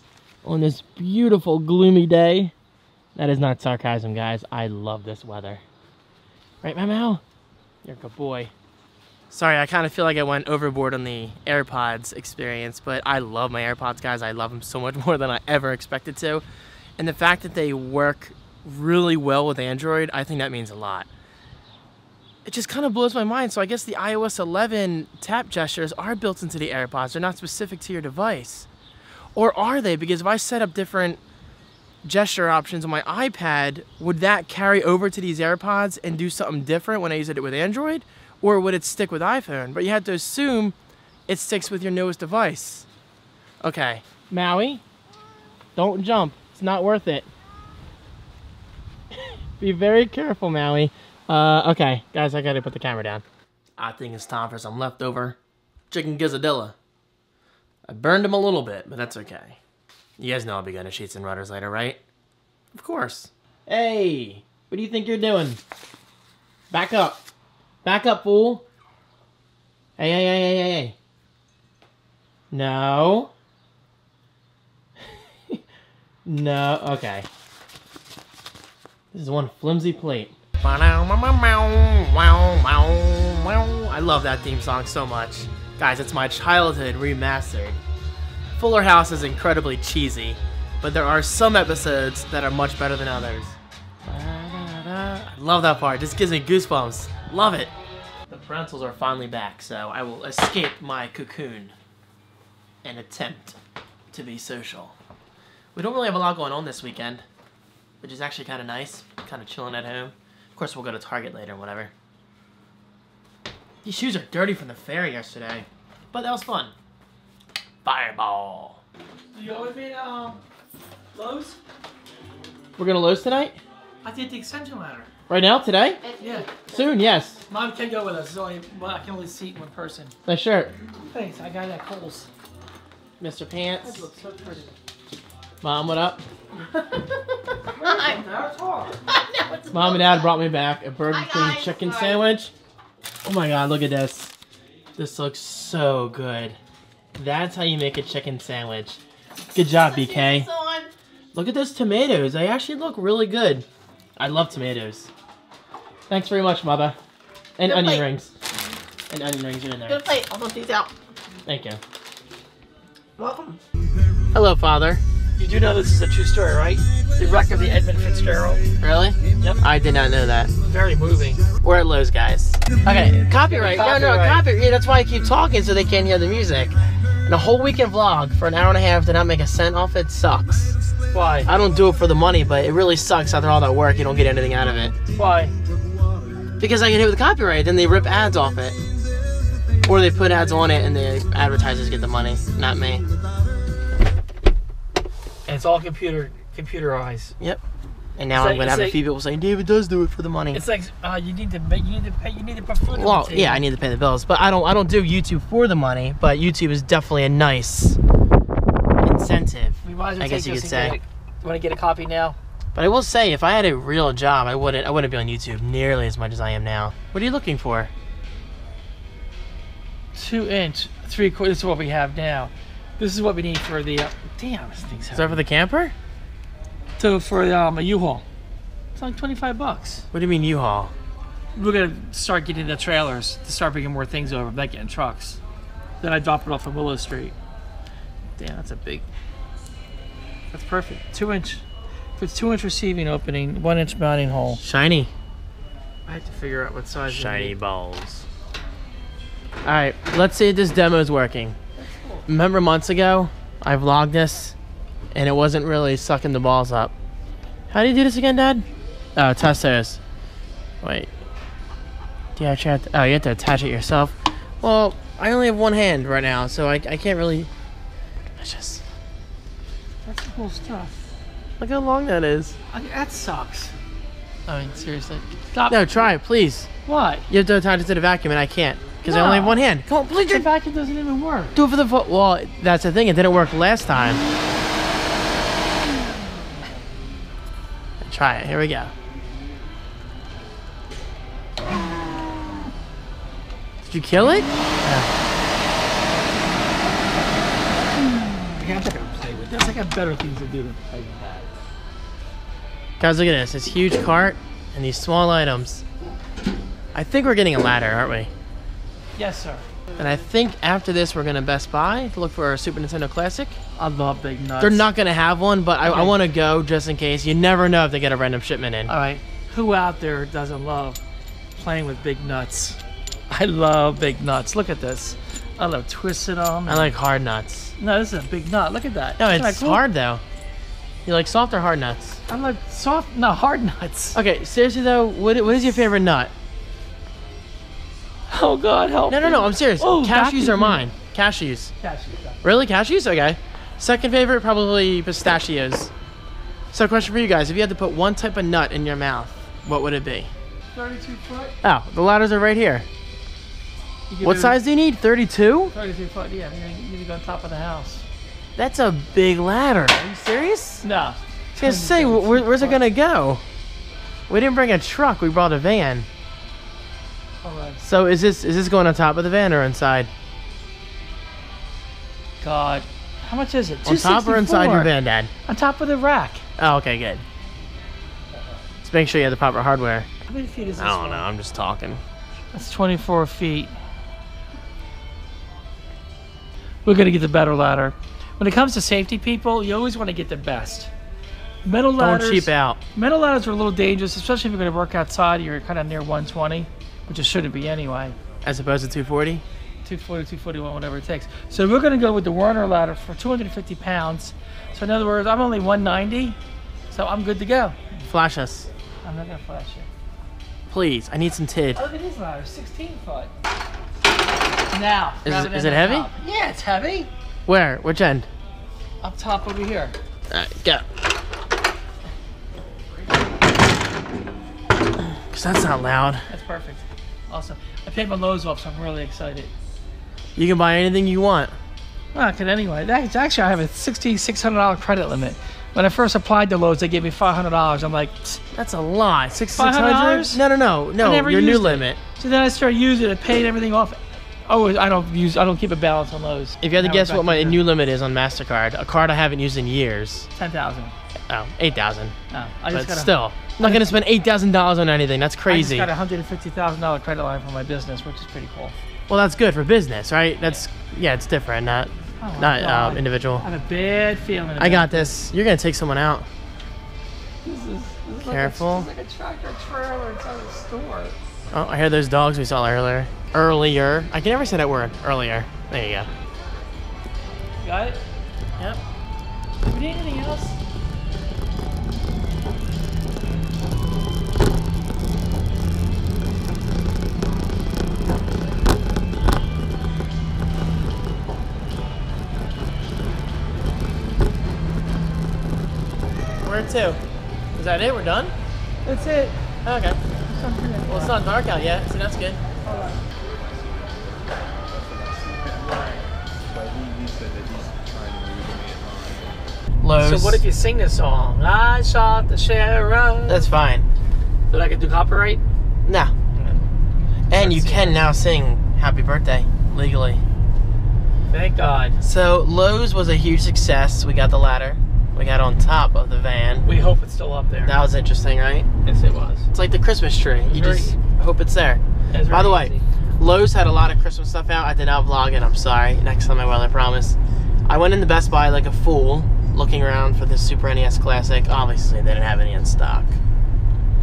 On this beautiful, gloomy day. That is not sarcasm, guys. I love this weather. Right, my Mau? You're a good boy. Sorry, I kind of feel like I went overboard on the AirPods experience, but I love my AirPods, guys. I love them so much more than I ever expected to. And the fact that they work really well with Android, I think that means a lot. It just kind of blows my mind. So I guess the iOS 11 tap gestures are built into the AirPods. They're not specific to your device. Or are they? Because if I set up different gesture options on my iPad, would that carry over to these AirPods and do something different when I use it with Android? Or would it stick with iPhone? But you have to assume it sticks with your newest device. Okay, Maui, don't jump. It's not worth it. Be very careful, Maui. Uh, okay, guys, I gotta put the camera down. I think it's time for some leftover chicken gizzadilla. I burned them a little bit, but that's okay. You guys know I'll be going to Sheetz and Rutter's later, right? Of course. Hey, what do you think you're doing? Back up. Back up, fool. Hey, hey, hey, hey, hey, hey. No. no, okay. This is one flimsy plate. I love that theme song so much. Guys, it's my childhood remastered. Fuller House is incredibly cheesy, but there are some episodes that are much better than others. I love that part. This gives me goosebumps. Love it. The parentals are finally back, so I will escape my cocoon and attempt to be social. We don't really have a lot going on this weekend, which is actually kind of nice. Kind of chilling at home. Of course, we'll go to Target later whatever. These shoes are dirty from the fair yesterday, but that was fun. Fireball. You go with me to um, Lowe's? We're gonna Lowe's tonight? I did the extension ladder. Right now? Today? Yeah. Soon, yes. Mom can go with us. It's only, well, I can only seat one person. Nice shirt. Thanks. I got it at Kohl's. Mr. Pants. Looks so pretty. Mom, what up? Hi. That's hard. I know it's Mom and Dad brought me back a Burger Hi, King chicken Hi. sandwich. Oh my god, look at this. This looks so good. That's how you make a chicken sandwich. Good job, BK. Look at those tomatoes. They actually look really good. I love tomatoes. Thanks very much, Mother. And Good onion plate. rings. And onion rings are in there. Good plate. I'll put these out. Thank you. Welcome. Hello, Father. You do know this is a true story, right? The wreck of the Edmund Fitzgerald. Really? Yep. I did not know that. Very moving. We're at Lowe's, guys. Okay, copyright. No, no, Copyright. copyright. Yeah, that's why I keep talking so they can't hear the music. And a whole weekend vlog for an hour and a half to not make a cent off it sucks. Why? I don't do it for the money, but it really sucks after all that work. You don't get anything out of it Why? because I get hit with copyright. Then they rip ads off it, or they put ads on it and the advertisers get the money, not me. And it's all computer computerized. Yep. And now I'm like- gonna have it's a few people saying David does do it for the money. It's like uh, you need to pay, you need to pay, you need to put food Well, yeah, I need to pay the bills, but I don't. I don't do YouTube for the money. But YouTube is definitely a nice incentive. We might as well I guess you could say. want to get a copy now? But I will say, if I had a real job, I wouldn't. I wouldn't be on YouTube nearly as much as I am now. What are you looking for? Two inch, three quarters. This is what we have now. This is what we need for the. Uh, damn, this thing's Is that for the camper? So for um, a U-Haul, it's like twenty-five bucks. What do you mean U-Haul? We're gonna start getting the trailers to start bringing more things over, not getting trucks. Then I drop it off on Willow Street. Damn, that's a big. That's perfect. Two inch. For two inch receiving opening, one inch mounting hole. Shiny. I have to figure out what size. Shiny balls. All right, let's see if this demo is working. Remember months ago, I vlogged this, and it wasn't really sucking the balls up. How do you do this again, Dad? Oh, test those. Wait. Do you have to, oh, you have to attach it yourself. Well, I only have one hand right now, so I, I can't really. I just That's cool stuff. look how long that is. I, that sucks. I mean, seriously. Stop. No, try it, please. What? You have to attach it to the vacuum, and I can't because I only have one hand. Come on, please. The vacuum doesn't even work. Do it for the foot. Well, that's the thing. It didn't work last time. Try it. Here we go. Did you kill it? I'm not gonna play with this. I got better things to do than play with that. Guys, look at this. This huge cart and these small items. I think we're getting a ladder, aren't we? Yes, sir. And I think after this, we're going to Best Buy to look for a Super Nintendo Classic. I love big nuts. They're not going to have one, but I, I want to go just in case. You never know if they get a random shipment in. All right. Who out there doesn't love playing with big nuts? I love big nuts. Look at this. I love twisting them. I like hard nuts. No, this is a big nut. Look at that. No, Isn't it's cool? hard though. You like soft or hard nuts? I like soft, no hard nuts. Okay, seriously though, what what is your favorite nut? Oh God, help! No, no, me. no. I'm serious. Oh, cashews are mine. Cashews. Cashews. Really, cashews? Okay. Second favorite, probably pistachios. So, question for you guys: If you had to put one type of nut in your mouth, what would it be? Thirty-two foot. Oh, the ladders are right here. What it- size do you need? 32? Thirty-two foot. Yeah, you need to go on top of the house. That's a big ladder. Are you serious? No. I was gonna say, where, where's it gonna go? We didn't bring a truck. We brought a van. All right. So is this is this going on top of the van or inside? God, how much is it? On top or inside your van, Dad? On top of the rack. Oh, okay, good. Let's make sure you have the proper hardware. How many feet is this? I don't one? know. I'm just talking. That's 24 feet. We're gonna get the better ladder. When it comes to safety, people, you always want to get the best. Metal ladders. Don't cheap out. Metal ladders are a little dangerous, especially if you're going to work outside. You're kind of near 120, which it shouldn't be anyway. As opposed to 240. 240, 241, whatever it takes. So we're going to go with the Werner ladder for 250 pounds. So in other words, I'm only 190, so I'm good to go. Flash us. I'm not going to flash it. Please. I need some tid. Oh, look at these ladders, 16 foot. Now, Is- it is it heavy? top. Yeah, it's heavy. Where? Which end? Up top over here. Alright, go. Cause that's not loud. That's perfect. Awesome. I paid my Lowe's off, so I'm really excited. You can buy anything you want. Well, I can anyway. That's actually I have a $6,600 credit limit. When I first applied to Lowe's, they gave me $500. I'm like, That's a lot. Six $500? No, no, no, no. Your new it. limit. so then I started using it, paid everything off. Oh, I don't use, I don't keep a balance on Lowe's. If you had to Now guess what my new limit is on Mastercard, a card I haven't used in years. 10,000. Oh, eight thousand. Oh, I But got a, still, I'm not gonna spend eight thousand dollars on anything. That's I crazy. just got a $150,000 credit line for my business, which is pretty cool. Well, that's good for business, right? That's yeah, it's different, not Oh not God. um, individual. I have a bad feeling. I got this. You're gonna take someone out. This is, this is Careful. Like a, this is like a tractor trailer inside a store. Oh, I hear those dogs we saw earlier. Earlier. I can never say that word. Earlier. There you go. Got it? Yep. Do we need anything else? Where to? Is that it? We're done? That's it. Okay. Well, it's not dark out yet, so that's good. Lowe's. So what if you sing this song? I shot the sheriff. That's fine. Did I get do copyright? No. Hmm. And you can now sing Happy Birthday legally. Thank God. So Lowe's was a huge success. We got the ladder. We got on top of the van. We hope it's still up there. That was interesting, right? yes, it was. It's like the Christmas tree. You Very- just hope it's there. By the way, easy. Lowe's had a lot of Christmas stuff out. I did not vlog it. I'm sorry. Next time I will, I promise. I went into Best Buy like a fool, looking around for the Super NES Classic. Obviously, they didn't have any in stock.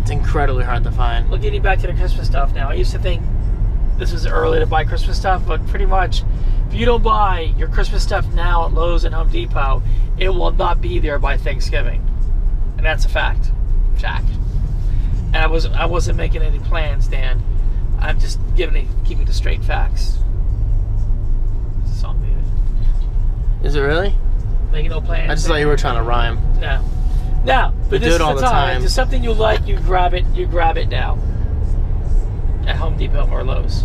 It's incredibly hard to find. Well, getting back to the Christmas stuff now. I used to think this was early to buy Christmas stuff, but pretty much, if you don't buy your Christmas stuff now at Lowe's and Home Depot, it will not be there by Thanksgiving, and that's a fact, Jack. And I was I wasn't making any plans, Dan. I'm just giving it, keeping the straight facts. David. Is it really? Making no plans. I just thought you were trying to rhyme. No. No, but We this do it all the time. time. If something you like, you grab it. You grab it now. At Home Depot or Lowe's.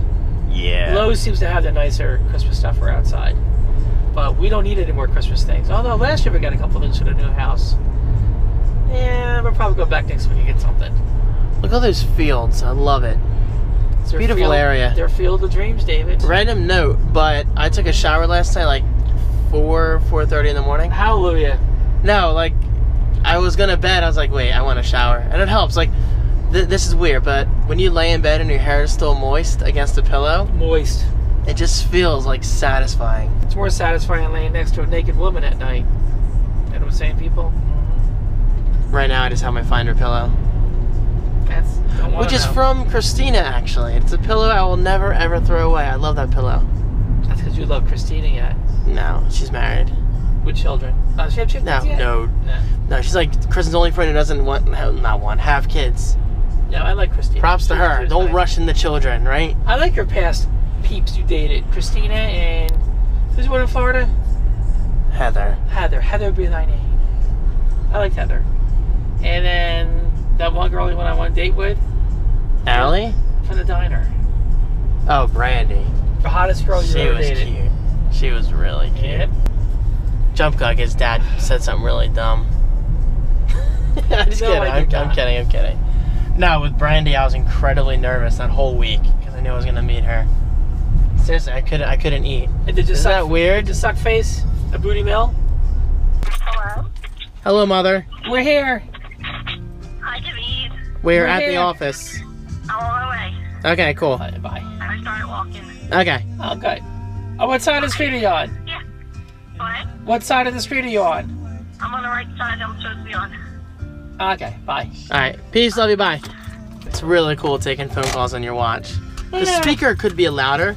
Yeah. Lowe's seems to have the nicer Christmas stuff for outside, but we don't need any more Christmas things. Although last year we got a couple things for the new house. Yeah, we'll probably go back next week and get something. Look at all those fields. I love it. It's a beautiful field- area. Their field of dreams, David. Random note, but I took a shower last night like 4, 4.30 in the morning. Hallelujah. No, like, I was gonna bed, I was like, wait, I want a shower. And it helps. Like, th- this is weird, but when you lay in bed and your hair is still moist against the pillow, Moist. it just feels like satisfying. It's more satisfying laying next to a naked woman at night. You know what I'm saying, people? Right now, I just have my Finder pillow. That's Which is know. from Christina, actually. It's a pillow I will never ever throw away. I love that pillow. That's because you love Christina yet. No, she's married. With children. Oh, she have chickens No, no, No. no. She's like Kristen's only friend who doesn't want, not want, have kids. Yeah, I like Christina. Props to She- her. Don't nice. rush in the children, right? I like your past peeps you dated. Christina and who's one in Florida? Heather. Heather. Heather be thy name. I like Heather. And then that one girl you went on one date with Allie? from the diner. Oh, Brandy. The hottest girl you She ever was cute. She was really cute. Yep. Jump Cook, his dad said something really dumb. I'm just No, kidding. I'm, I'm kidding. I'm kidding. No, with Brandy, I was incredibly nervous that whole week because I knew I was gonna meet her. Seriously, I couldn't. I couldn't eat. Did you Isn't suck, that weird? Did you suck face? A booty mill? Hello? Hello, mother. We're here. Hi, David. We're We're at the office. I'm on my way. Okay, cool. Bye. Bye. I started walking. Okay. Oh, good. Oh, what side of the street are you on? Yeah. What? What side of the street are you on? I'm on the right side I'm supposed to be on. Okay, bye. All right, peace, love you, bye. It's really cool taking phone calls on your watch. The speaker could be louder,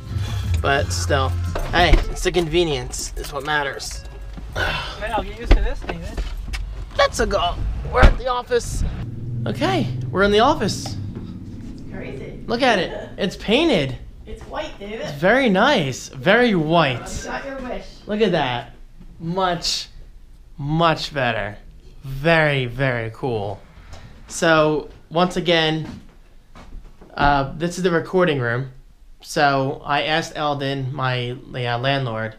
but still. Hey, it's the convenience is what matters. Man, I'll get used to this thing. Then. Let's go. We're at the office. Okay, we're in the office. Crazy. Look at it. It's painted. It's white, David. It's very nice. Very You white. got your wish. Look at that. Much, much better. Very, very cool. So, once again, uh, this is the recording room. So, I asked Eldon, my uh, landlord,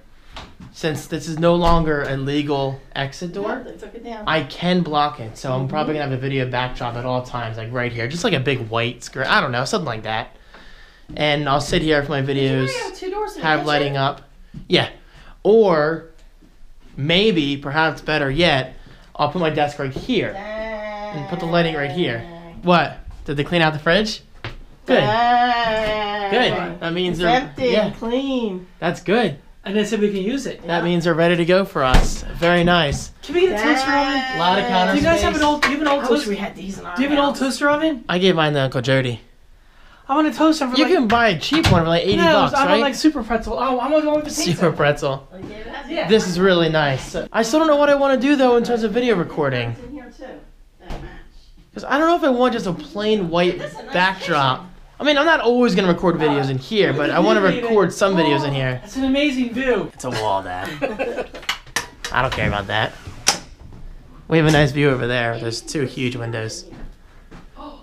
since this is no longer a legal exit door, they took it down. I can block it. So, I'm probably going to have a video backdrop at all times, like right here. Just like a big white screen. I don't know, something like that. And I'll sit here for my videos have have lighting up. Yeah. Or maybe, perhaps better yet, I'll put my desk right here. And put the lighting right here. What? Did they clean out the fridge? Good. Good. That means It's they're empty yeah. and clean. That's good. And they said we can use it. That means they're ready to go for us. Very nice. Can we get a toaster oven? A lot of counter Do you guys have an old? Do you have an old I wish toaster? we had these in our Do you have an old toaster oven? I gave mine to Uncle Jody. I want a toaster for You like. can buy a cheap one for like eighty no, bucks, I want right? like super pretzel. Oh, I'm gonna go with the pizza. Super pretzel. Like David has it. Yeah. This is really nice. I still don't know what I want to do though in terms of video recording. It's in here too. That match. Because I don't know if I want just a plain white This is nice backdrop. I mean, I'm not always going to record uh, videos in here, but I want to record some videos in oh, here. It's an amazing view. It's a wall, Dad. I don't care about that. We have a nice view over there. There's two huge windows. Oh,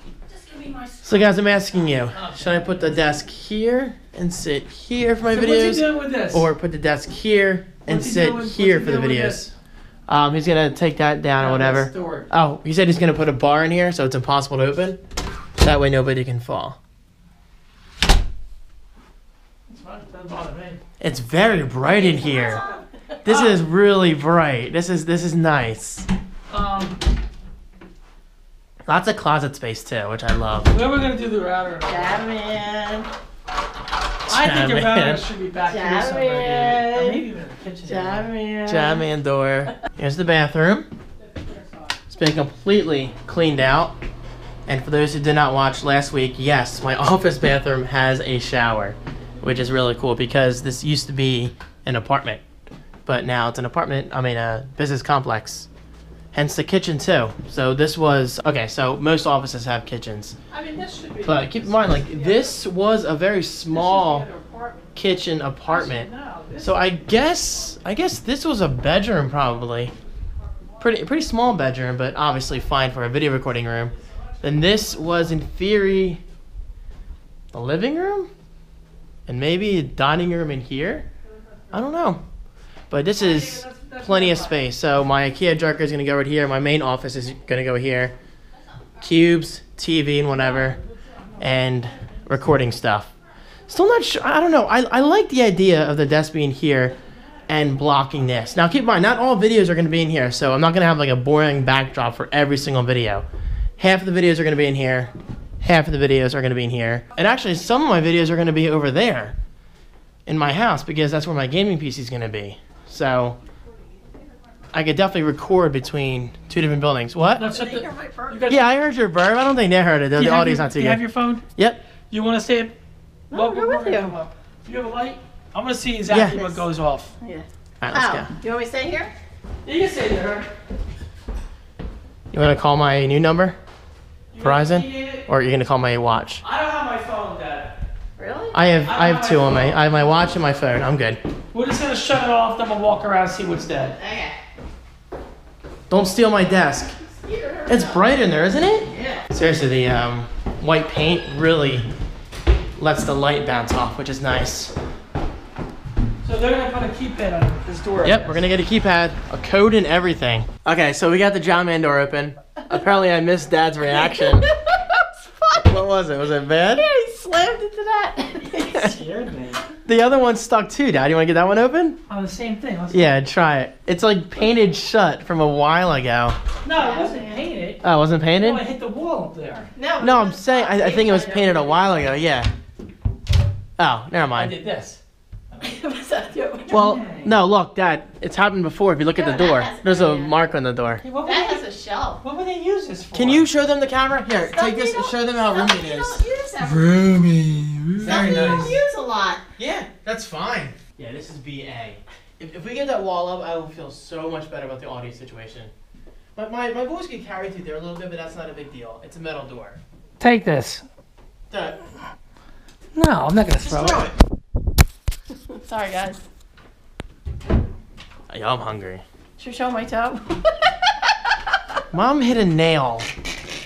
So, guys, I'm asking you should I put the desk here and sit here for my So videos? doing with this? Or put the desk here and What's sit doing- here he for the videos? Um, he's going to take that down or whatever. Oh, he said he's gonna put a bar in here so it's impossible to open. That way nobody can fall. It's fine, Doesn't bother me. It's very bright in here. This is really bright. This is this is nice. Um, Lots of closet space too, which I love. where are we gonna do the router? Jamin. I think the Jamin. router should be back here somewhere, David. Or Jamin. maybe even in the kitchen. area. Jamin. Jam and door. Here's the bathroom. It's been completely cleaned out. And for those who did not watch last week, yes, my office bathroom has a shower, which is really cool because this used to be an apartment, but now it's an apartment. I mean, a business complex. Hence the kitchen too. So this was okay. So most offices have kitchens, I mean, this should be. but keep in mind, like this was a very small kitchen apartment. No, So I guess I guess this was a bedroom probably. Pretty pretty small bedroom, but obviously fine for a video recording room. Then this was in theory the living room? And maybe a dining room in here? I don't know. But this is plenty of space. So my IKEA Jerker is gonna go right here. My main office is gonna go here. Cubes, TV and whatever. And recording stuff. Still not sure. I don't know. I, I like the idea of the desk being here and blocking this. Now, keep in mind, not all videos are going to be in here, so I'm not going to have like a boring backdrop for every single video. Half of the videos are going to be in here, half of the videos are going to be in here. And actually, some of my videos are going to be over there in my house because that's where my gaming PC is going to be. So I could definitely record between two different buildings. What? No, shut the, you got, Yeah, I heard your burp. I don't think they heard it. though. do you The have audio's your- not too do you have your phone? Yep. You want to say it? No, Well, we're we're with you. come. Do you have a light? I'm gonna see exactly Yeah. what goes off. Yeah. All right, let's How? go. You want me to stay here? You can say it to her. You want to call my new number? You Verizon? need it? Or you're going to call my watch? I don't have my phone, Dad. Really? I have I have two on my I have my watch and my phone. I'm good. We're just gonna shut it off, then we'll walk around and see what's dead. Okay. Don't steal my desk. It's bright in there, isn't it? Yeah. Seriously, the um, white paint really lets the light bounce off, which is nice. So they're gonna put a keypad on this door. Yep, we're gonna get a keypad, a code, and everything. Okay, so we got the John Man door open. Apparently, I missed Dad's reaction. That's fun. what was it? Was it bad? Yeah, he slammed into that. He scared me. The other one's stuck too, Dad. You want to get that one open? On the same thing. Let's Yeah, try it. It's like painted shut from a while ago. No, it wasn't painted. Oh, it wasn't painted? No, it hit the wall up there. no, No, I'm saying I, I think it was painted a while ago. Yeah. Oh, never mind. I did this. What's that doing? Well, no, look, Dad. It's happened before. If you look at the door, there's a mark on the door. Hey, what, would That they, has a shelf. what would they use this for? Can you show them the camera? Here, Stuff take this you and don't- show them how stuff roomy it you is. don't use ever. Roomy. Stuff Very you don't nice. use a lot. Yeah, that's fine. Yeah, this is BA. If, if we get that wall up, I will feel so much better about the audio situation. My, my, my voice can carry through there a little bit, but that's not a big deal. It's a metal door. Take this. Dad, No, I'm not gonna just throw throw it. It. Sorry, guys. Yeah, I'm hungry. Should I show my toe? Mom hit a nail.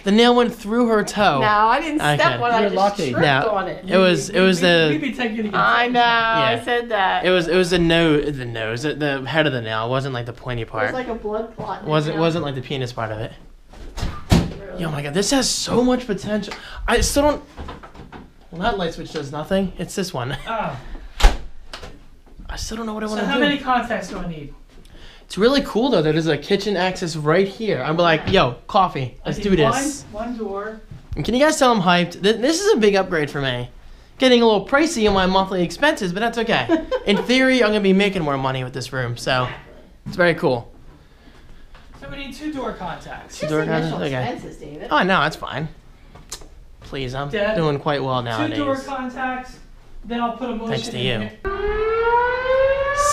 The nail went through her toe. no, I didn't step Okay. on it. I You're just lucky. tripped No. on it. It was it was We'd the be taking you to get I know. I said that. it was it was the nose the nose the, the head of the nail. It wasn't like the pointy part. It was part. like a blood clot. was it it wasn't like the penis part of it. Really. Yo, my god, this has so much potential. I still don't. Well, that light switch does nothing. It's this one. Ah, I still don't know what I so want to how many contacts do I need? It's really cool though that there's a kitchen access right here. I'm like, yo, coffee. Let's do this. One, one door. And can you guys tell I'm hyped? Th- This is a big upgrade for me. Getting a little pricey on my monthly expenses, but that's okay. In theory, I'm gonna be making more money with this room, so it's very cool. So we need two door contacts. Two door initial contacts? Okay. expenses, David. Oh no, that's fine. Please, I'm Dad, doing quite well nowadays. Two door contacts. Then I'll put a motion Thanks to in you. here.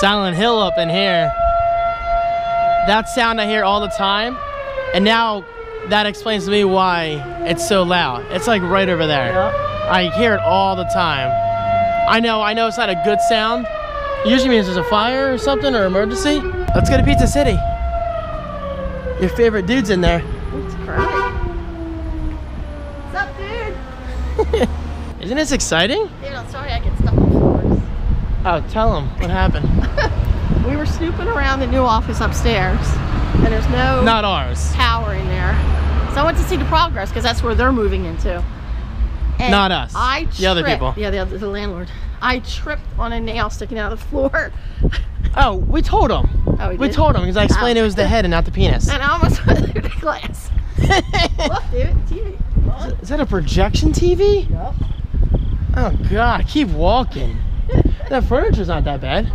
Silent Hill up in here. That sound I hear all the time, and now that explains to me why it's so loud. It's like right over there. I hear it all the time. I know, I know it's not a good sound. It usually means there's a fire or something or emergency. Let's go to Pizza City. Your favorite dude's in there. It's great. What's up, dude? Isn't this exciting? Dude, I'm sorry I get stuck on floors. Oh, tell him what happened. We were snooping around the new office upstairs, and there's no Not ours. power in there. So I went to see the progress because that's where they're moving into. And Not us. I tripped, The other people. Yeah, the, other, the landlord. I tripped on a nail sticking out of the floor, Oh, we told him. Oh, we we told him because I explained Oh. it was the oh. head and not the penis. and I almost went through the glass. Look, dude, TV. Look. Is that a projection TV? Yup. Oh god, keep walking. that furniture's not that bad.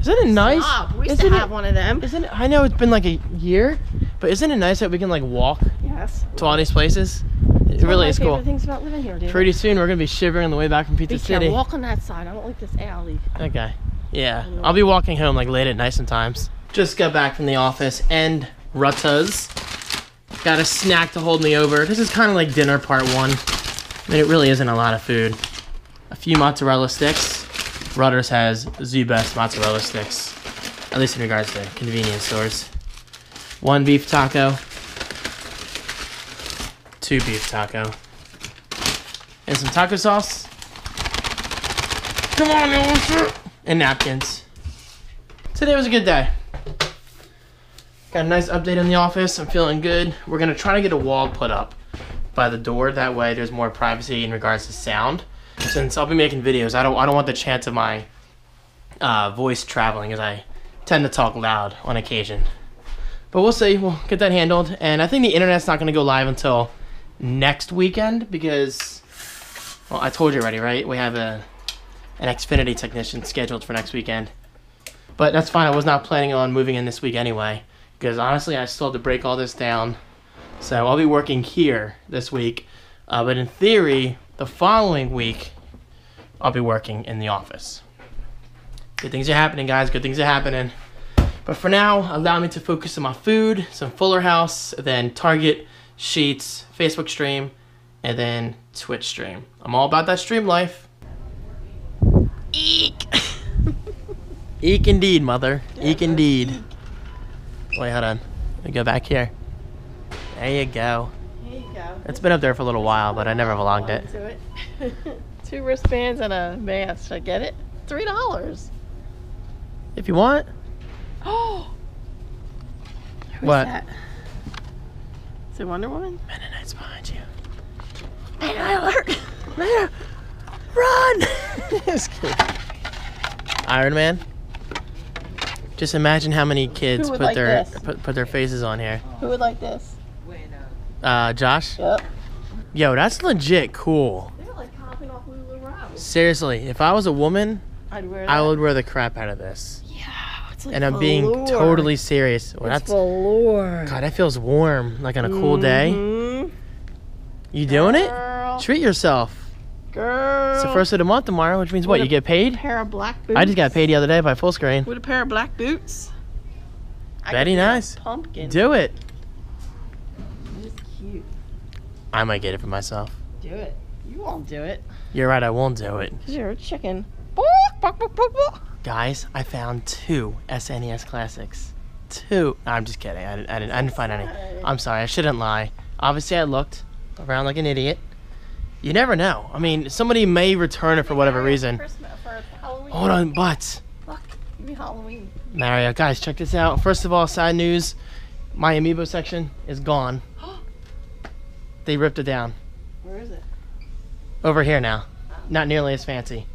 Isn't it nice? Stop. We used isn't to have it, one of them. Isn't it, I know it's been like a year, but isn't it nice that we can like walk Yes. to all these places? It One of really is cool. things about living here, dude. Pretty soon we're gonna be shivering on the way back from Pizza Be City. Walk on that side. I don't like this alley. Okay. Yeah. I'll be walking home like late at night sometimes. Just got back from the office and Rutter's. Got a snack to hold me over. This is kind of like dinner part one. I mean, it really isn't a lot of food. A few mozzarella sticks. Rutter's has the best mozzarella sticks, at least in regards to convenience stores. One beef taco. Two beef taco. And some taco sauce. Come on, Melissa. And napkins. Today was a good day. Got a nice update in the office. I'm feeling good. We're gonna try to get a wall put up by the door. That way, there's more privacy in regards to sound. Since I'll be making videos, I don't I don't want the chance of my uh, voice traveling, as I tend to talk loud on occasion. But we'll see. We'll get that handled. And I think the internet's not gonna go live until next weekend because, well, I told you already, right? We have a an Xfinity technician scheduled for next weekend. But that's fine. I was not planning on moving in this week anyway, because honestly, I still have to break all this down. So I'll be working here this week. Uh, but in theory, the following week, I'll be working in the office. Good things are happening, guys. Good things are happening. But for now, allow me to focus on my food, some Fuller House, then Target, Sheetz, Facebook stream, and then Twitch stream. I'm all about that stream life. Eek. Eek indeed, mother. Eek indeed. Wait, hold on. Let me go back here. There you go. Here you go. It's been up there for a little while, but I never vlogged it. To it. Two wristbands and a mask. Should I get it? Three dollars. If you want. Oh. Who's What? that? Is it Wonder Woman? Mennonites behind you. Hey, alert! There. Run! Iron Man. Just imagine how many kids put like their put, put their faces on here. Who would like this? Uh, Josh. Yep. Yo, that's legit cool. They're like copying off Lulu Seriously, if I was a woman, I'd wear that. I would wear the crap out of this. Yeah, it's like And I'm being velour. totally serious. Well, It's that's velour. God, that feels warm, like on a cool day. Mhm. You doing it? Treat yourself. girl. It's the first of the month tomorrow, which means what? With You get paid? pair of black boots. I just got paid the other day by full screen. with a pair of black boots. I Very nice. Pumpkin. Do it. It's cute. I might get it for myself. Do it. You won't do it. You're right, I won't do it. You're a chicken. Guys, I found two SNES classics. Two. No, I'm just kidding. I didn't, I didn't, I didn't find any. I'm sorry. I shouldn't lie. Obviously, I looked around like an idiot. You never know. I mean, somebody may return it for whatever reason. Christmas for Halloween. Hold on, but Look, give me Halloween. Mario, guys, check this out. First of all, sad news: my amiibo section is gone. They ripped it down. Where is it? over here now. Not nearly as fancy.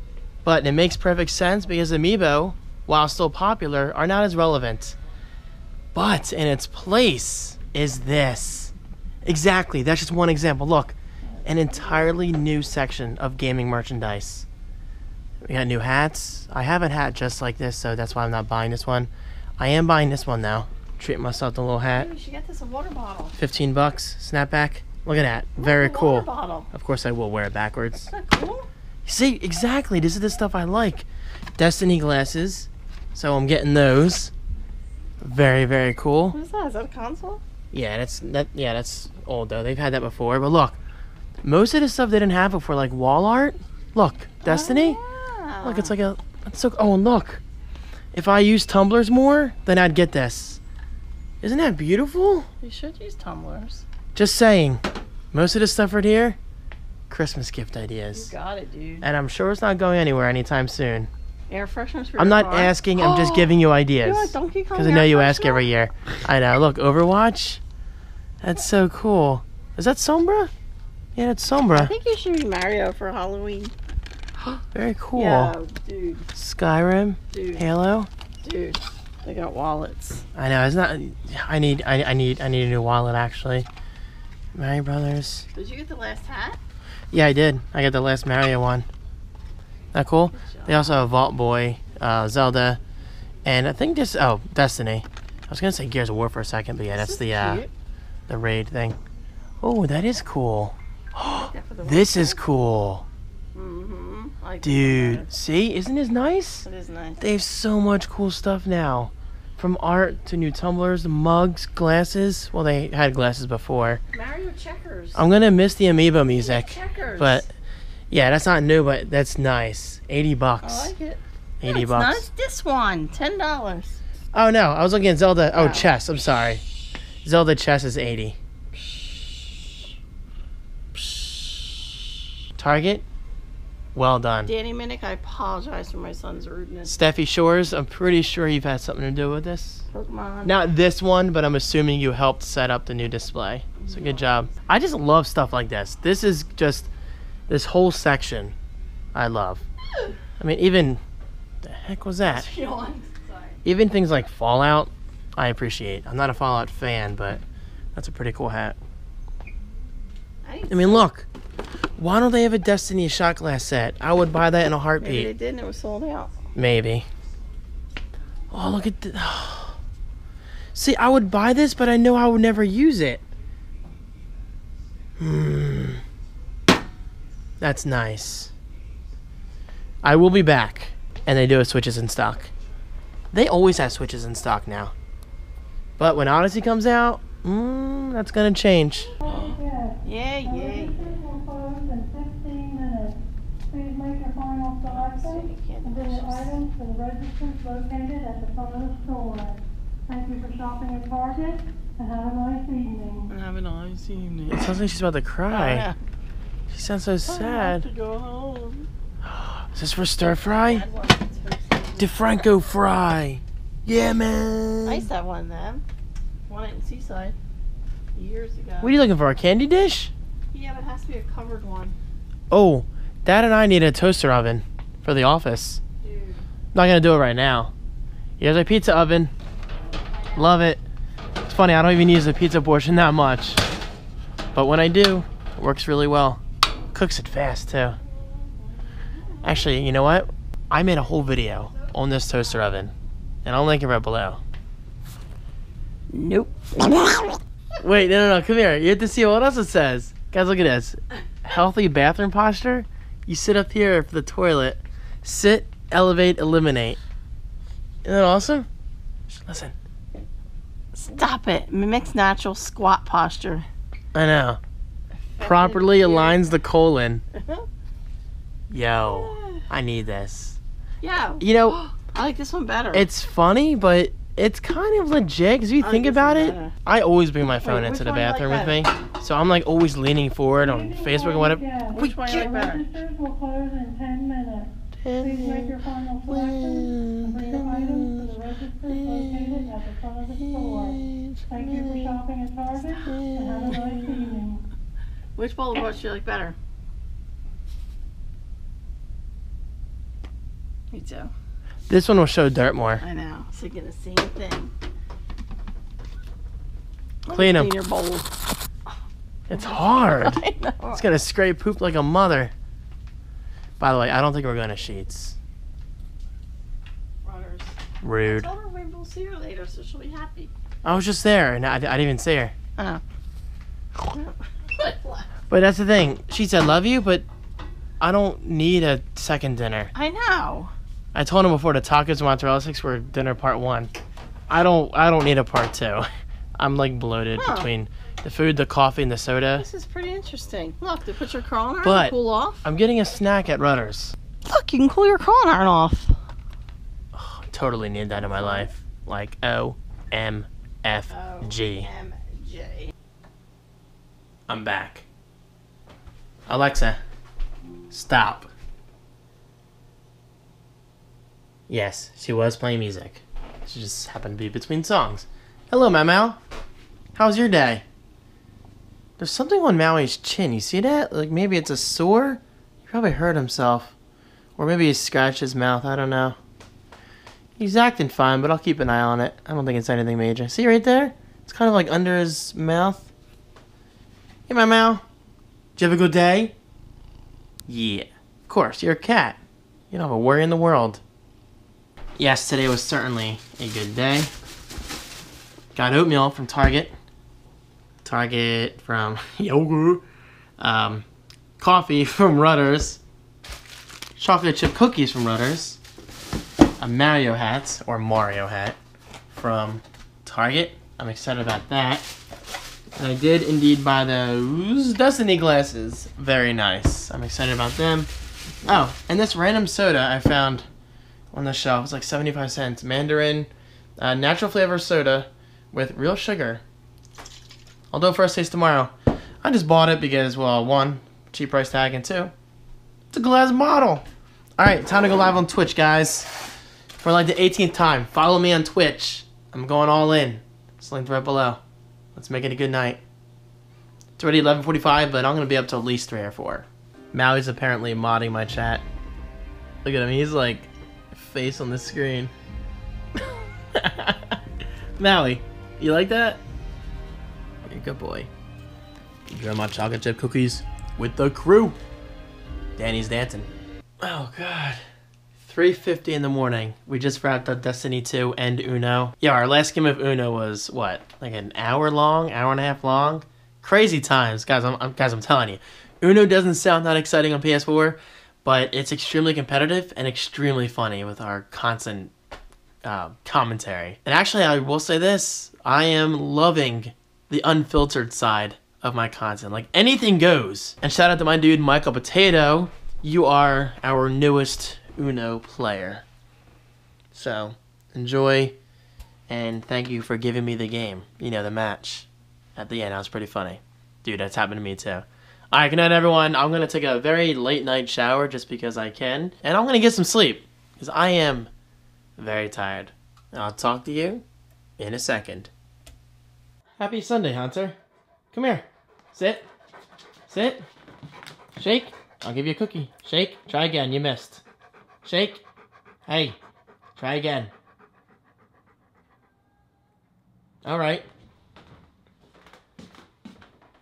But it makes perfect sense because Amiibo, while still popular, are not as relevant. But in its place is this. Exactly, that's just one example. Look, an entirely new section of gaming merchandise. We got new hats. I have a hat just like this, so that's why I'm not buying this one. I am buying this one though. Treat myself to a little hat. Maybe we should get this a water bottle. 15 bucks, snapback. Look at that. Very cool. Bottle. Of course, I will wear it backwards. Isn't that cool? See, exactly. This is the stuff I like. Destiny glasses. So I'm getting those. Very, very cool. What is that? Is that a console? Yeah, that's that. Yeah, that's old though. They've had that before. But look, most of the stuff they didn't have before, like wall art. Look, Destiny. Wow. Look, it's like a. It's so. Oh, and look. If I use tumblers more, then I'd get this. Isn't that beautiful? You should use tumblers. Just saying. Most of the stuff right here, Christmas gift You ideas. got it, dude. And I'm sure it's not going anywhere anytime soon. Air fresheners for I'm not car. asking, I'm just oh, giving you ideas. You want Donkey Kong Because I know you ask every year. I know. Look, Overwatch. That's so cool. Is that Sombra? Yeah, that's Sombra. I think you should be Mario for Halloween. Very cool. Yeah, dude, Skyrim, dude, Halo. dude. They got wallets. I know. It's not. I need. I, I need. I need a new wallet actually. Mario Brothers. Did you get the last hat? Yeah, I did. I got the last Mario one. That cool. They also have Vault Boy, uh, Zelda, and I think this. Oh, Destiny. I was gonna say Gears of War for a second, but yeah, that's the uh, the raid thing. Oh, that is cool. Yeah, for the This is cool, Mm-hmm. Like dude. See, isn't this nice? It is nice. They have so much cool stuff now, from art to new tumblers, mugs, glasses. Well, they had glasses before. Mario checkers. I'm gonna miss the amiibo music, Checkers. but yeah, that's not new, but that's nice. Eighty bucks. I like it. Eighty bucks. Not this one. Ten dollars. Oh no, I was looking at Zelda. Oh, Wow. chess. I'm sorry. Zelda chess is 80. Target. Well done. Danny Minnick, I apologize for my son's rudeness. Steffi Shores, I'm pretty sure you've had something to do with this. Pokemon. Not this one, but I'm assuming you helped set up the new display. So good job. I just love stuff like this. This is just this whole section. I love. I mean, even the heck was that? Even things like Fallout, I appreciate. I'm not a Fallout fan, but that's a pretty cool hat. I mean, look. Why don't they have a Destiny shot glass set? I would buy that in a heartbeat. maybe they did and it was sold out. Maybe. Oh, look at the. See, I would buy this, but I know I would never use it. Hmm. That's nice. I will be back, and they do have switches in stock. They always have switches in stock now. But when Odyssey comes out, mm, that's gonna change. Yeah, yeah. Please make your final selection and bring your items to the registers located at the front of the store. Thank you for shopping at Target and have a nice evening. Have a nice evening. It sounds like she's about to cry. yeah. She sounds so I have sad. to go home. Is this for stir fry? I want to toast DeFranco fry. Yeah, man. I used to have one of them. One in Seaside. Years ago. What are you looking for? A candy dish? yeah, but it has to be a covered one. Oh, Dad and I need a toaster oven for the office. Not gonna do it right now. Here's a pizza oven. Love it. It's funny, I don't even use the pizza portion that much. But when I do, it works really well. Cooks it fast too. Actually, you know what? I made a whole video on this toaster oven, and I'll link it right below. Nope. Wait, no, no, no, come here. You have to see what else it says. Guys, look at this. Healthy bathroom posture. You sit up here for the toilet. Sit, elevate, eliminate. Isn't that awesome? Listen, Stop it. Mimics natural squat posture. I know. Properly aligns the colon. Yo, I need this. Yeah. You know, I like this one better. it's funny, but it's kind of legit because if you I think like about one it, better. I always bring my phone Wait, into which the one you like bathroom with me. So I'm like always leaning forward on Facebook or whatever. Yes. Which one you like better? registers will close in ten minutes. Please make your final selection and bring your items to the registers located at the front of the store. Thank you for shopping at Target and have a nice evening. Which bowl of oats do you like better? Me too. This one will show dirt more. I know. So get the same thing. Clean 'em. Clean your bowl. It's hard. I know. It's gonna scrape poop like a mother. By the way, I don't think we're going to Sheetz. Rutter's. Rude. Tell her we will see her later, so she'll be happy. I was just there and I, I didn't even see her. Oh. But that's the thing. She said love you, but I don't need a second dinner. I know. I told him before the tacos and mozzarella sticks were dinner part one. I don't I don't need a part two. I'm like bloated Huh. between the food, the coffee, and the soda. This is pretty interesting. Look, they put your curling iron But- to cool off. I'm getting a snack at Rutter's. Look, you can cool your curling iron off. I totally need that in my life. Like O M F G. MJ. I'm back. Alexa, stop. Yes, she was playing music. She just happened to be between songs. Hello, Mau. How's your day? There's something on Maui's chin. You see that? Like maybe it's a sore? He probably hurt himself. Or maybe he scratched his mouth. I don't know. He's acting fine, but I'll keep an eye on it. I don't think it's anything major. See right there? It's kind of like under his mouth. Hey, my Mau. Did you have a good day? Yeah. Of course, you're a cat. You don't have a worry in the world. Yes, today was certainly a good day. Got oatmeal from Target. Target from yogurt. Um, coffee from Rutter's. Chocolate chip cookies from Rutter's. A Mario hat, or Mario hat, from Target. I'm excited about that. And I did indeed buy those Destiny glasses. Very nice. I'm excited about them. Oh, and this random soda I found on the shelf. It's like 75 cents. Mandarin uh, natural flavor soda with real sugar. I'll do a first taste tomorrow. I just bought it because, well, one, cheap price tag, and two, it's a glass bottle. All right, time to go live on Twitch, guys. For like the 18th time, follow me on Twitch. I'm going all in. It's linked right below. Let's make it a good night. It's already 11:45, but I'm gonna be up till at least three or four. Maui's apparently modding my chat. Look at him. He's like face on the screen. Maui, you like that? You're a good boy. Enjoy my chocolate chip cookies with the crew. Danny's dancing. Oh god. 3.50 in the morning. We just wrapped up Destiny 2 and Uno. Yeah, our last game of Uno was, what, like an hour long? Hour and a half long? Crazy times. Guys, I'm, I'm, guys, I'm telling you. Uno doesn't sound that exciting on PS4, but it's extremely competitive and extremely funny with our constant uh, commentary. And actually, I will say this. I am loving the unfiltered side of my content. Like, anything goes. And shout out to my dude, Michael Potato. You are our newest Uno player. So, enjoy, and thank you for giving me the game. You know, the match at the end. That was pretty funny. Dude, that's happened to me too. Alright, good night, everyone. I'm going to take a very late night shower just because I can, and I'm going to get some sleep because I am very tired. And I'll talk to you in a second. Happy Sunday, Hunter. Come here. Sit. Sit. Shake. I'll give you a cookie. Shake. Try again. You missed. Shake. Hey. Try again. All right.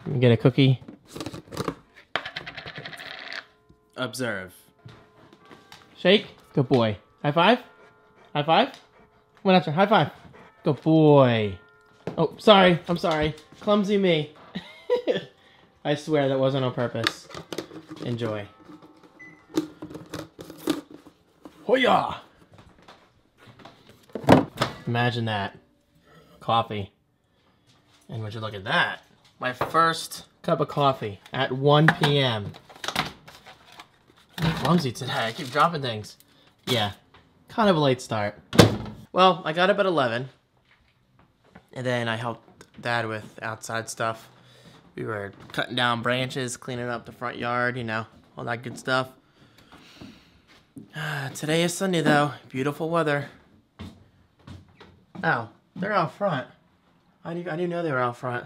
Let me get a cookie. Observe. Shake. Good boy. High five. High five. Come on, Asher. High five. Good boy. Oh, sorry. I'm sorry. Clumsy me. I swear that wasn't on purpose. Enjoy. Hoya! Imagine that. Coffee. And would you look at that? My first cup of coffee at 1 p.m. I'm clumsy today. I keep dropping things. Yeah, kind of a late start. Well, I got up at 11. And then I helped Dad with outside stuff. We were cutting down branches, cleaning up the front yard, you know, all that good stuff. Today is Sunday, though. Beautiful weather. Oh, they're out front. I didn't, I didn't know they were out front.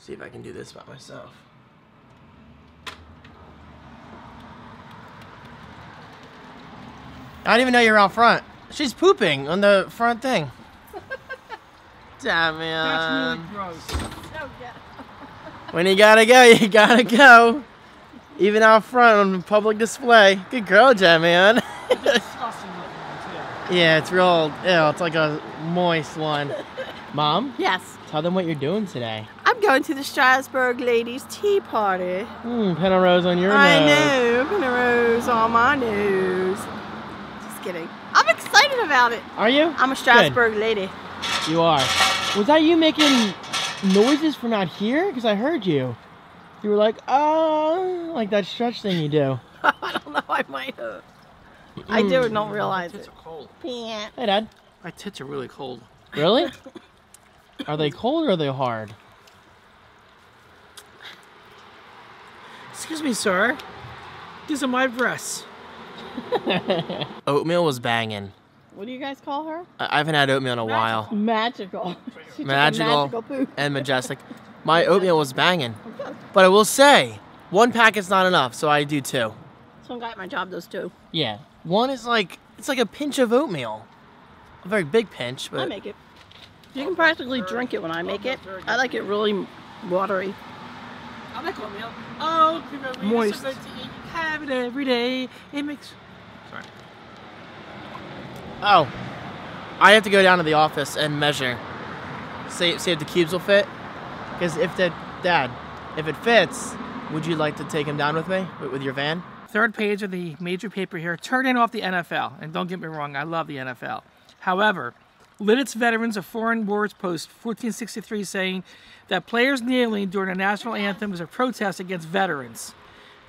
See if I can do this by myself. I didn't even know you were out front. She's pooping on the front thing. Damn That's really man. gross. When you gotta go, you gotta go. Even out front on public display. Good girl, Jamian. Disgusting looking one, yeah, it's real. Ew, it's like a moist one. Mom, Yes. tell them what you're doing today. I'm going to the Strasburg Ladies Tea Party. Hmm, pin a rose on your I nose. know. Pin a rose on my nose. Just kidding. I'm excited about it. Are you? I'm a Strasburg lady. You are. Was that you making noises from out here? Because I heard you. You were like, oh, like that stretch thing you do. I don't know. I might have. I do Mm. not realize Tits it. are cold. Yeah. Hey, Dad. My tits are really cold. Really? are they cold or are they hard? Excuse me, sir. These are my breasts. Oatmeal was banging. What do you guys call her? I I haven't had oatmeal in a while. Magical. She took a Magical, magical poop. and majestic. My oatmeal was banging. But I will say, one packet's not enough, so I do two. Some guy at my job does two. Yeah. One is like, it's like a pinch of oatmeal. A very big pinch, but. I make it. You can practically drink it when I make it. I like it really watery. I like oatmeal. Oh, Moist. Moist. So good to eat. Have it every day. It makes. Sorry. Oh, I have to go down to the office and measure. See, see if the cubes will fit. Because if the dad, if it fits, would you like to take him down with me with, with your van? Third page of the major paper here, turning off the NFL. And don't get me wrong, I love the NFL. However, Lititz Veterans of Foreign Wars Post 1463 saying that players kneeling during the national anthem is a protest against veterans.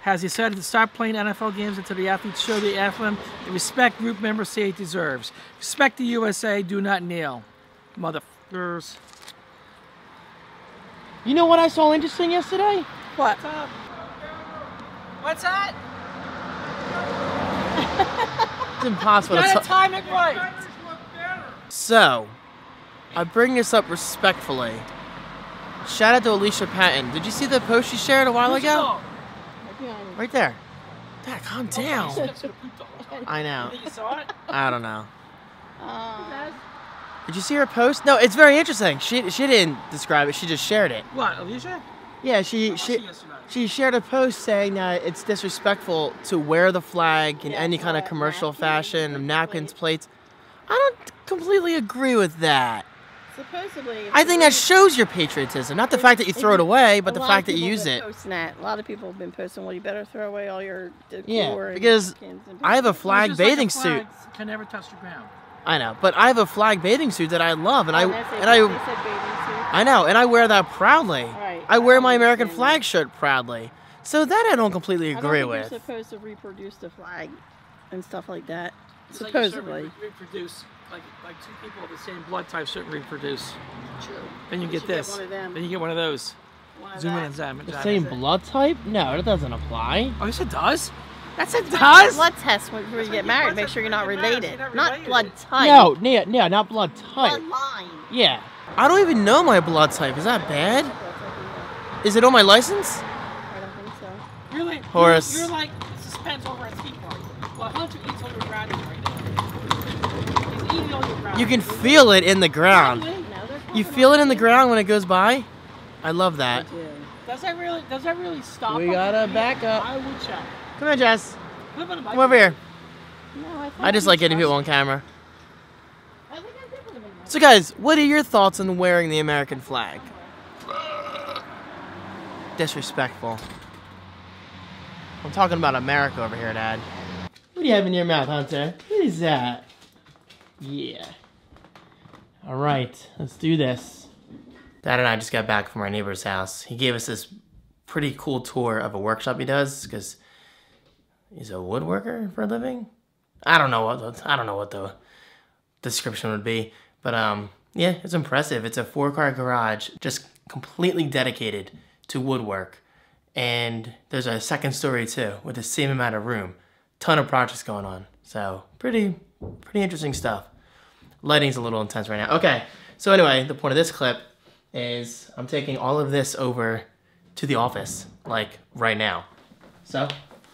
Has decided to stop playing NFL games until the athletes show the anthem the respect group members say it deserves. Respect the USA, do not kneel. Motherfuckers. You know what I saw interesting yesterday? What? What's that? It's impossible to Gotta t- time it right. So, I bring this up respectfully. Shout out to Alicia Patton. Did you see the post she shared a while ago? Right there. Dad, calm down. I know. You saw it? I don't know. Uh, Did you see her post? No, it's very interesting. She she didn't describe it. She just shared it. What, Alicia? Yeah, she she she shared a post saying that it's disrespectful to wear the flag in any kind of commercial fashion, napkins, plates. I don't completely agree with that. Supposedly. I think that shows your patriotism, not the fact that you throw it away, but the fact that you use it. Posting that. A lot of people have been posting, well, you better throw away all your decor Yeah, because and I have a flag It's just like bathing a suit. Can never touch the ground. I know, but I have a flag bathing suit that I love, and I it. and I They said bathing suit. I know, and I wear that proudly. Right, I I wear my American understand flag shirt proudly. So that I don't completely I don't agree think with. You're supposed to reproduce the flag and stuff like that. It's like you shouldn't Supposedly. re- reproduce, like like two people of the same blood type shouldn't reproduce. True. Then you You get should get this. one of them. then you get one of those. One of Zoom in that. and zam. The same blood type? No, that doesn't apply. Oh, yes, it does. That's it does. blood test when- before you get married. Make sure you're not Blood test when you related. Not not blood type. No, yeah, yeah, not blood type. Bloodline. Yeah. I don't even know my blood type. Is that bad? Is it on my license? I don't think so. You're Horace. You're, you're like suspense over a ski park. Well, Hunter eats all your ground right now. He's eating all your ground. You can feel it in the ground. You feel it in the ground when it goes by? I love that. Does that really? Does that really stop? We got a from being- backup. I would check. Come on, Jess. Put him on the mic. Come over here. I, just like getting people on camera. I think I did put him in my- So, guys, what are your thoughts on wearing the American flag? Disrespectful. I'm talking about America over here, Dad. What do you have in your mouth, Hunter? What is that? Yeah. All right, let's do this. Dad and I just got back from our neighbor's house. He gave us this pretty cool tour of a workshop he does because he's a woodworker for a living. I don't know what the, I don't know what the description would be, but um, yeah, it's impressive. It's a four-car garage, just completely dedicated to woodwork, and there's a second story too with the same amount of room. Ton of projects going on, so pretty pretty interesting stuff. Lighting's a little intense right now. Okay, so anyway, the point of this clip is I'm taking all of this over to the office, like right now. So,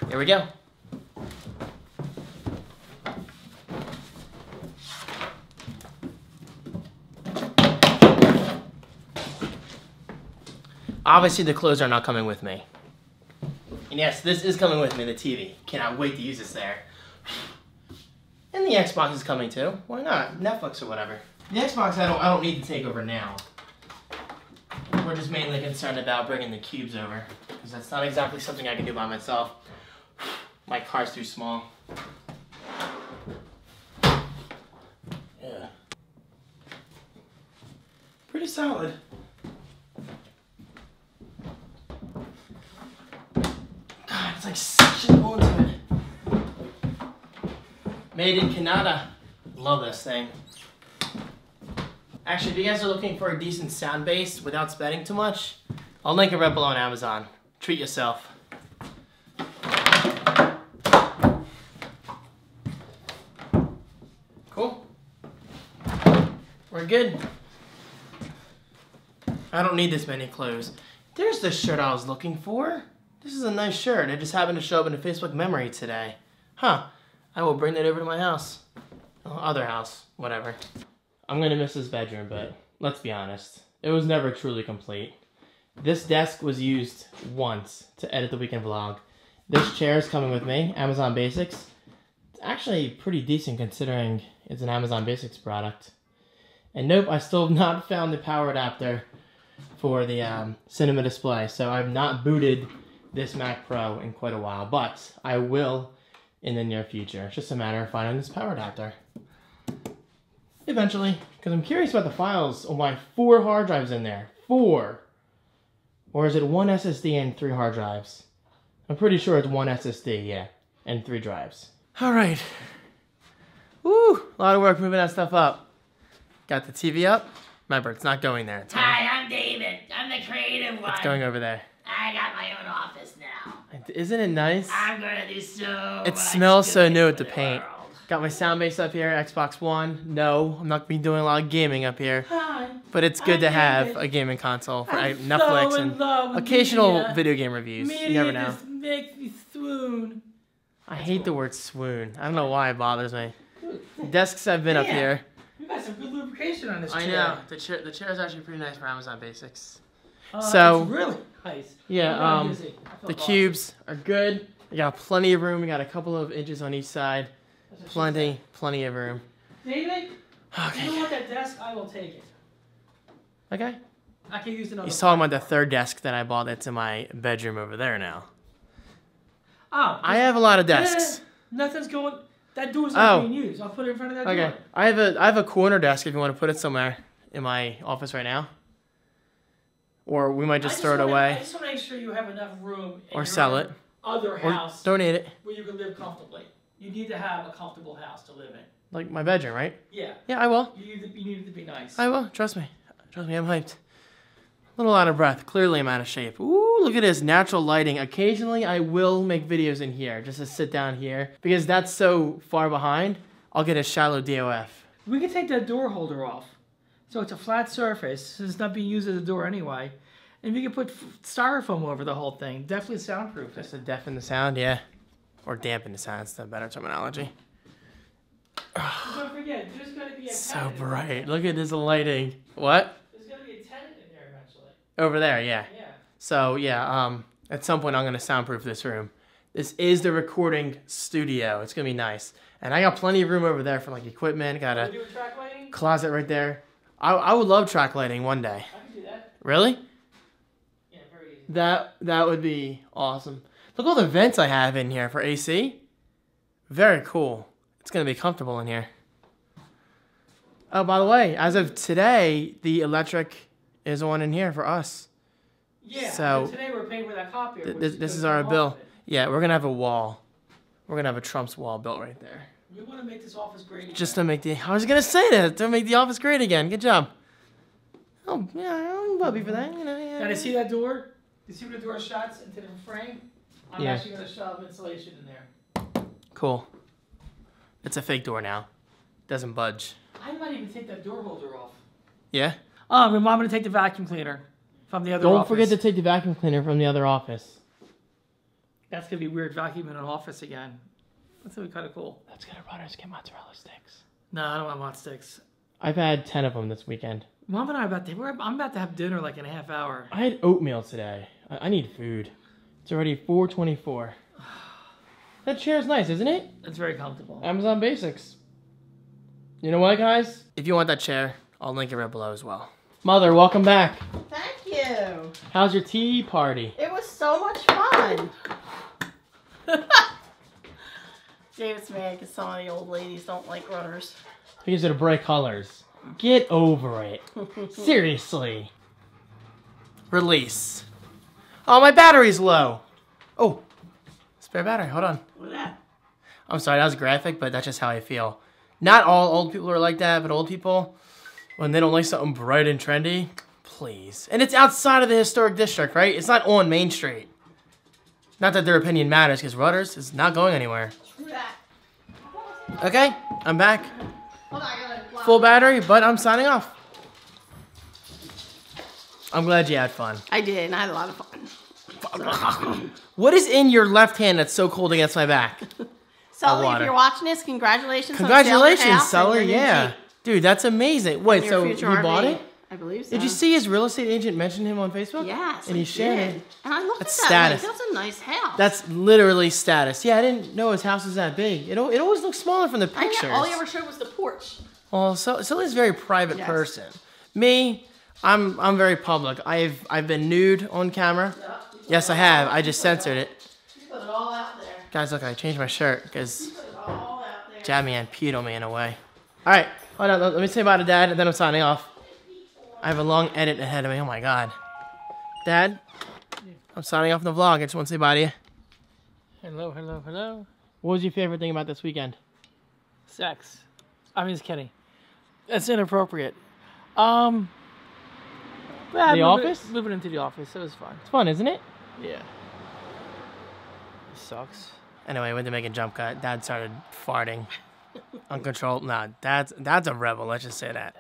here we go. Obviously, the clothes are not coming with me. And yes, this is coming with me, the TV. Cannot wait to use this there. And the Xbox is coming too. Why not? Netflix or whatever. The Xbox I don't I don't need to take over now. We're just mainly concerned about bringing the cubes over. Because that's not exactly something I can do by myself. My car's too small. Yeah. Pretty solid. God, it's like going to it. Made in Canada. Love this thing. Actually, if you guys are looking for a decent sound base without spending too much, I'll link it right below on Amazon. Treat yourself. Cool. We're good. I don't need this many clothes. There's the shirt I was looking for. This is a nice shirt. It just happened to show up in a Facebook memory today. Huh. I will bring that over to my house. Other house. Whatever. I'm gonna miss this bedroom, but let's be honest. It was never truly complete. This desk was used once to edit the weekend vlog. This chair is coming with me, Amazon Basics. It's actually pretty decent considering it's an Amazon Basics product. And nope, I still have not found the power adapter for the um, cinema display. So I've not booted this Mac Pro in quite a while, but I will in the near future. It's just a matter of finding this power adapter. Eventually, because I'm curious about the files on my four hard drives in there. Four. Or is it one SSD and three hard drives? I'm pretty sure it's one SSD, yeah, and three drives. All right. Woo, a lot of work moving that stuff up. Got the TV up. Remember, it's not going there. It's, Hi, I'm David. I'm the creative one. it's going over there. I got Isn't it nice? I'm gonna do so. It smells so new with the paint. world. Got my sound base up here, Xbox One. No, I'm not gonna be doing a lot of gaming up here. Hi. But it's good I'm to have David. a gaming console for I'm Netflix so and occasional media. video game reviews. Media you never know. just makes me swoon. I hate the word swoon. I don't know why it bothers me. Desks have been up here. You got some good lubrication on this chair. I know. The chair the chair is actually pretty nice for Amazon Basics. Uh, So- it's really nice. Yeah, um, dizzy. I feel The lost. cubes are good. We got plenty of room. We got a couple of inches on each side. That's what she Plenty, plenty of room. David, you Okay. don't want that desk? I will take it. Okay. I can use another. He's talking about the third desk that I bought that's in my bedroom over there now. Oh, I have a lot of desks. nothing's going. That door's not Oh. being used. I'll put it in front of that Okay. door. I have a I have a corner desk if you want to put it somewhere in my office right now. Or we might just I throw it wanna- I away just want to make sure you have enough room. or sell it Other or house donate it. where you can live comfortably. You need to have a comfortable house to live in. Like my bedroom, right? Yeah. Yeah, I will. You need, to, you need to be nice. I will. Trust me. Trust me, I'm hyped. A little out of breath. Clearly, I'm out of shape. Ooh, look at this natural lighting. Occasionally, I will make videos in here just to sit down here because that's so far behind. I'll get a shallow DOF. We can take that door holder off. So it's a flat surface. It's not being used as a door anyway. And we can put styrofoam over the whole thing. Definitely soundproof. Just to deafen the sound, yeah. Or dampen the sound, that's the better terminology. Don't forget, there's going to be a So bright. Look at this lighting. What? There's going to be a tenant in there eventually. Over there, yeah. Yeah. So yeah, um, at some point I'm gonna soundproof this room. This is the recording studio. It's gonna be nice, and I got plenty of room over there for like equipment. Got a a closet right there. I, I would love track lighting one day. I can do that. Really? Yeah, very easy. That that would be awesome. Look at all the vents I have in here for AC. Very cool. It's gonna be comfortable in here. Oh, by the way, as of today, the electric is on in here for us. Yeah. So- today we're paying for that copier. Th- This, this is our bill. Yeah, we're gonna have a wall. We're gonna have a Trump's wall built right there. You want to make this office great. again. Just to make the. I was gonna say that to make the office great again. Good job. Oh yeah, I'm Bubby for that. You know. Yeah. Now, you see that door? You see where the door shuts into the frame? I'm Yeah. actually going to shove insulation in there. Cool. It's a fake door now. Doesn't budge. I might even take that door holder off. Yeah. Oh, remind going to take the vacuum cleaner from the other Don't office. forget to take the vacuum cleaner from the other office. That's going to be weird vacuuming an office again. That's going to be kind of cool. Let's get a Rutter's get mozzarella sticks. No, I don't want hot sticks. I've had ten of them this weekend. Mom and I are about to, we're, I'm about to have dinner like in a half hour. I had oatmeal today. I, I need food. It's already 4:24. That chair's nice, isn't it? It's very comfortable. Amazon Basics. You know what, guys? If you want that chair, I'll link it right below as well. Mother, welcome back. Thank you. How's your tea party? It was so much fun. David's mad because some of the old ladies don't like Rutter's. Because of the bright colors. Get over it. Seriously. Release. Oh, my battery's low. Oh, spare battery. Hold on. Look that. I'm sorry, that was graphic, but that's just how I feel. Not all old people are like that, but old people, when they don't like something bright and trendy, please. And it's outside of the historic district, right? It's not on Main Street. Not that their opinion matters, because Rutter's is not going anywhere. Look at that. Okay, I'm back. Hold on, I gotta block. Full battery, but I'm signing off. I'm glad you had fun. I did, and I had a lot of fun. What is in your left hand that's so cold against my back? Sully, if you're watching this, congratulations. on Congratulations, selling your house and Sully. Yeah. Dude, that's amazing. Wait, so you future bought RV. it? I believe so. Did you see his real estate agent mention him on Facebook? Yes. And he shared it. And I looked That's at that. status. Like, that's a nice house. That's literally status. Yeah, I didn't know his house was that big. It, it always looks smaller from the I know, all he ever showed was the porch. Well, so Sully's a very private Yes. person. Me, I'm I'm very public. I've I've been nude on camera. Yes, I have. I just censored it. You put it all out there. Guys, look, I changed my shirt because Put it all. Jammy and peed on me in a way. All right, hold on. Let let me say bye to Dad, and then I'm signing off. I have a long edit ahead of me. Oh my God, Dad, I'm signing off the vlog. I just want to say bye to you. Hello, hello, hello. What was your favorite thing about this weekend? Sex. I mean, it's kidding. That's inappropriate. Um. yeah, The moving- office? Moving into the office. It was fun. It's fun, isn't it? Yeah. It sucks. Anyway, I went to make a jump cut. Dad started farting. Uncontrolled. Nah, dad's dad's a rebel. Let's just say that.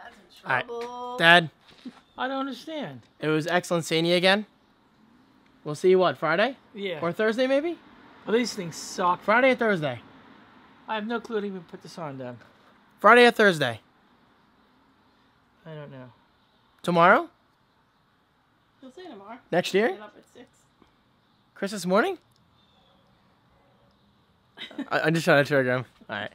All right, Trouble. Dad, I don't understand. it was excellent seeing you again. We'll see you what Friday Yeah. or Thursday maybe. well, these things suck. Friday or Thursday. I have no clue to even put this on down. Friday or Thursday. I don't know. Tomorrow. You'll see tomorrow. Next year. Get up at six. Christmas morning. I, I'm just trying to trigger him. All right.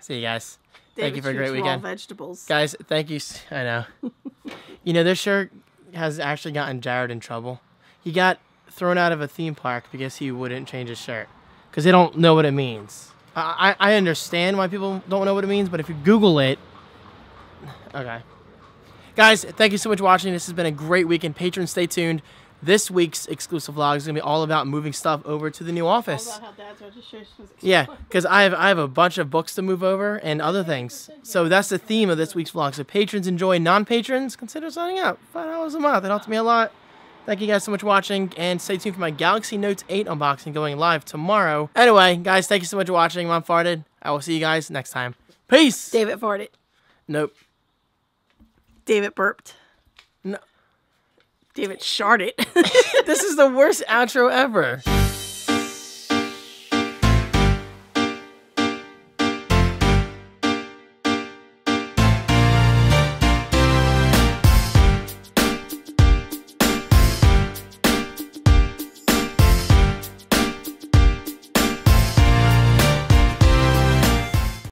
See you guys. Thank you for a great weekend. Vegetables. Guys, thank you. I know. you know, this shirt has actually gotten Jared in trouble. He got thrown out of a theme park because he wouldn't change his shirt because they don't know what it means. I, I I understand why people don't know what it means, but if you Google it, okay. Guys, thank you so much for watching. This has been a great weekend. Patrons, stay tuned. This week's exclusive vlog is gonna be all about moving stuff over to the new All office. about how dad's registration Yeah, because I have I have a bunch of books to move over and other things. So that's the theme of this week's vlog. So patrons enjoy, non-patrons consider signing up. Five dollars a month. It helps me a lot. Thank you guys so much for watching, and stay tuned for my Galaxy Notes 8 unboxing going live tomorrow. Anyway, guys, thank you so much for watching. Mom farted. I will see you guys next time. Peace. David farted. Nope. David burped. No. David sharted. This is the worst outro ever.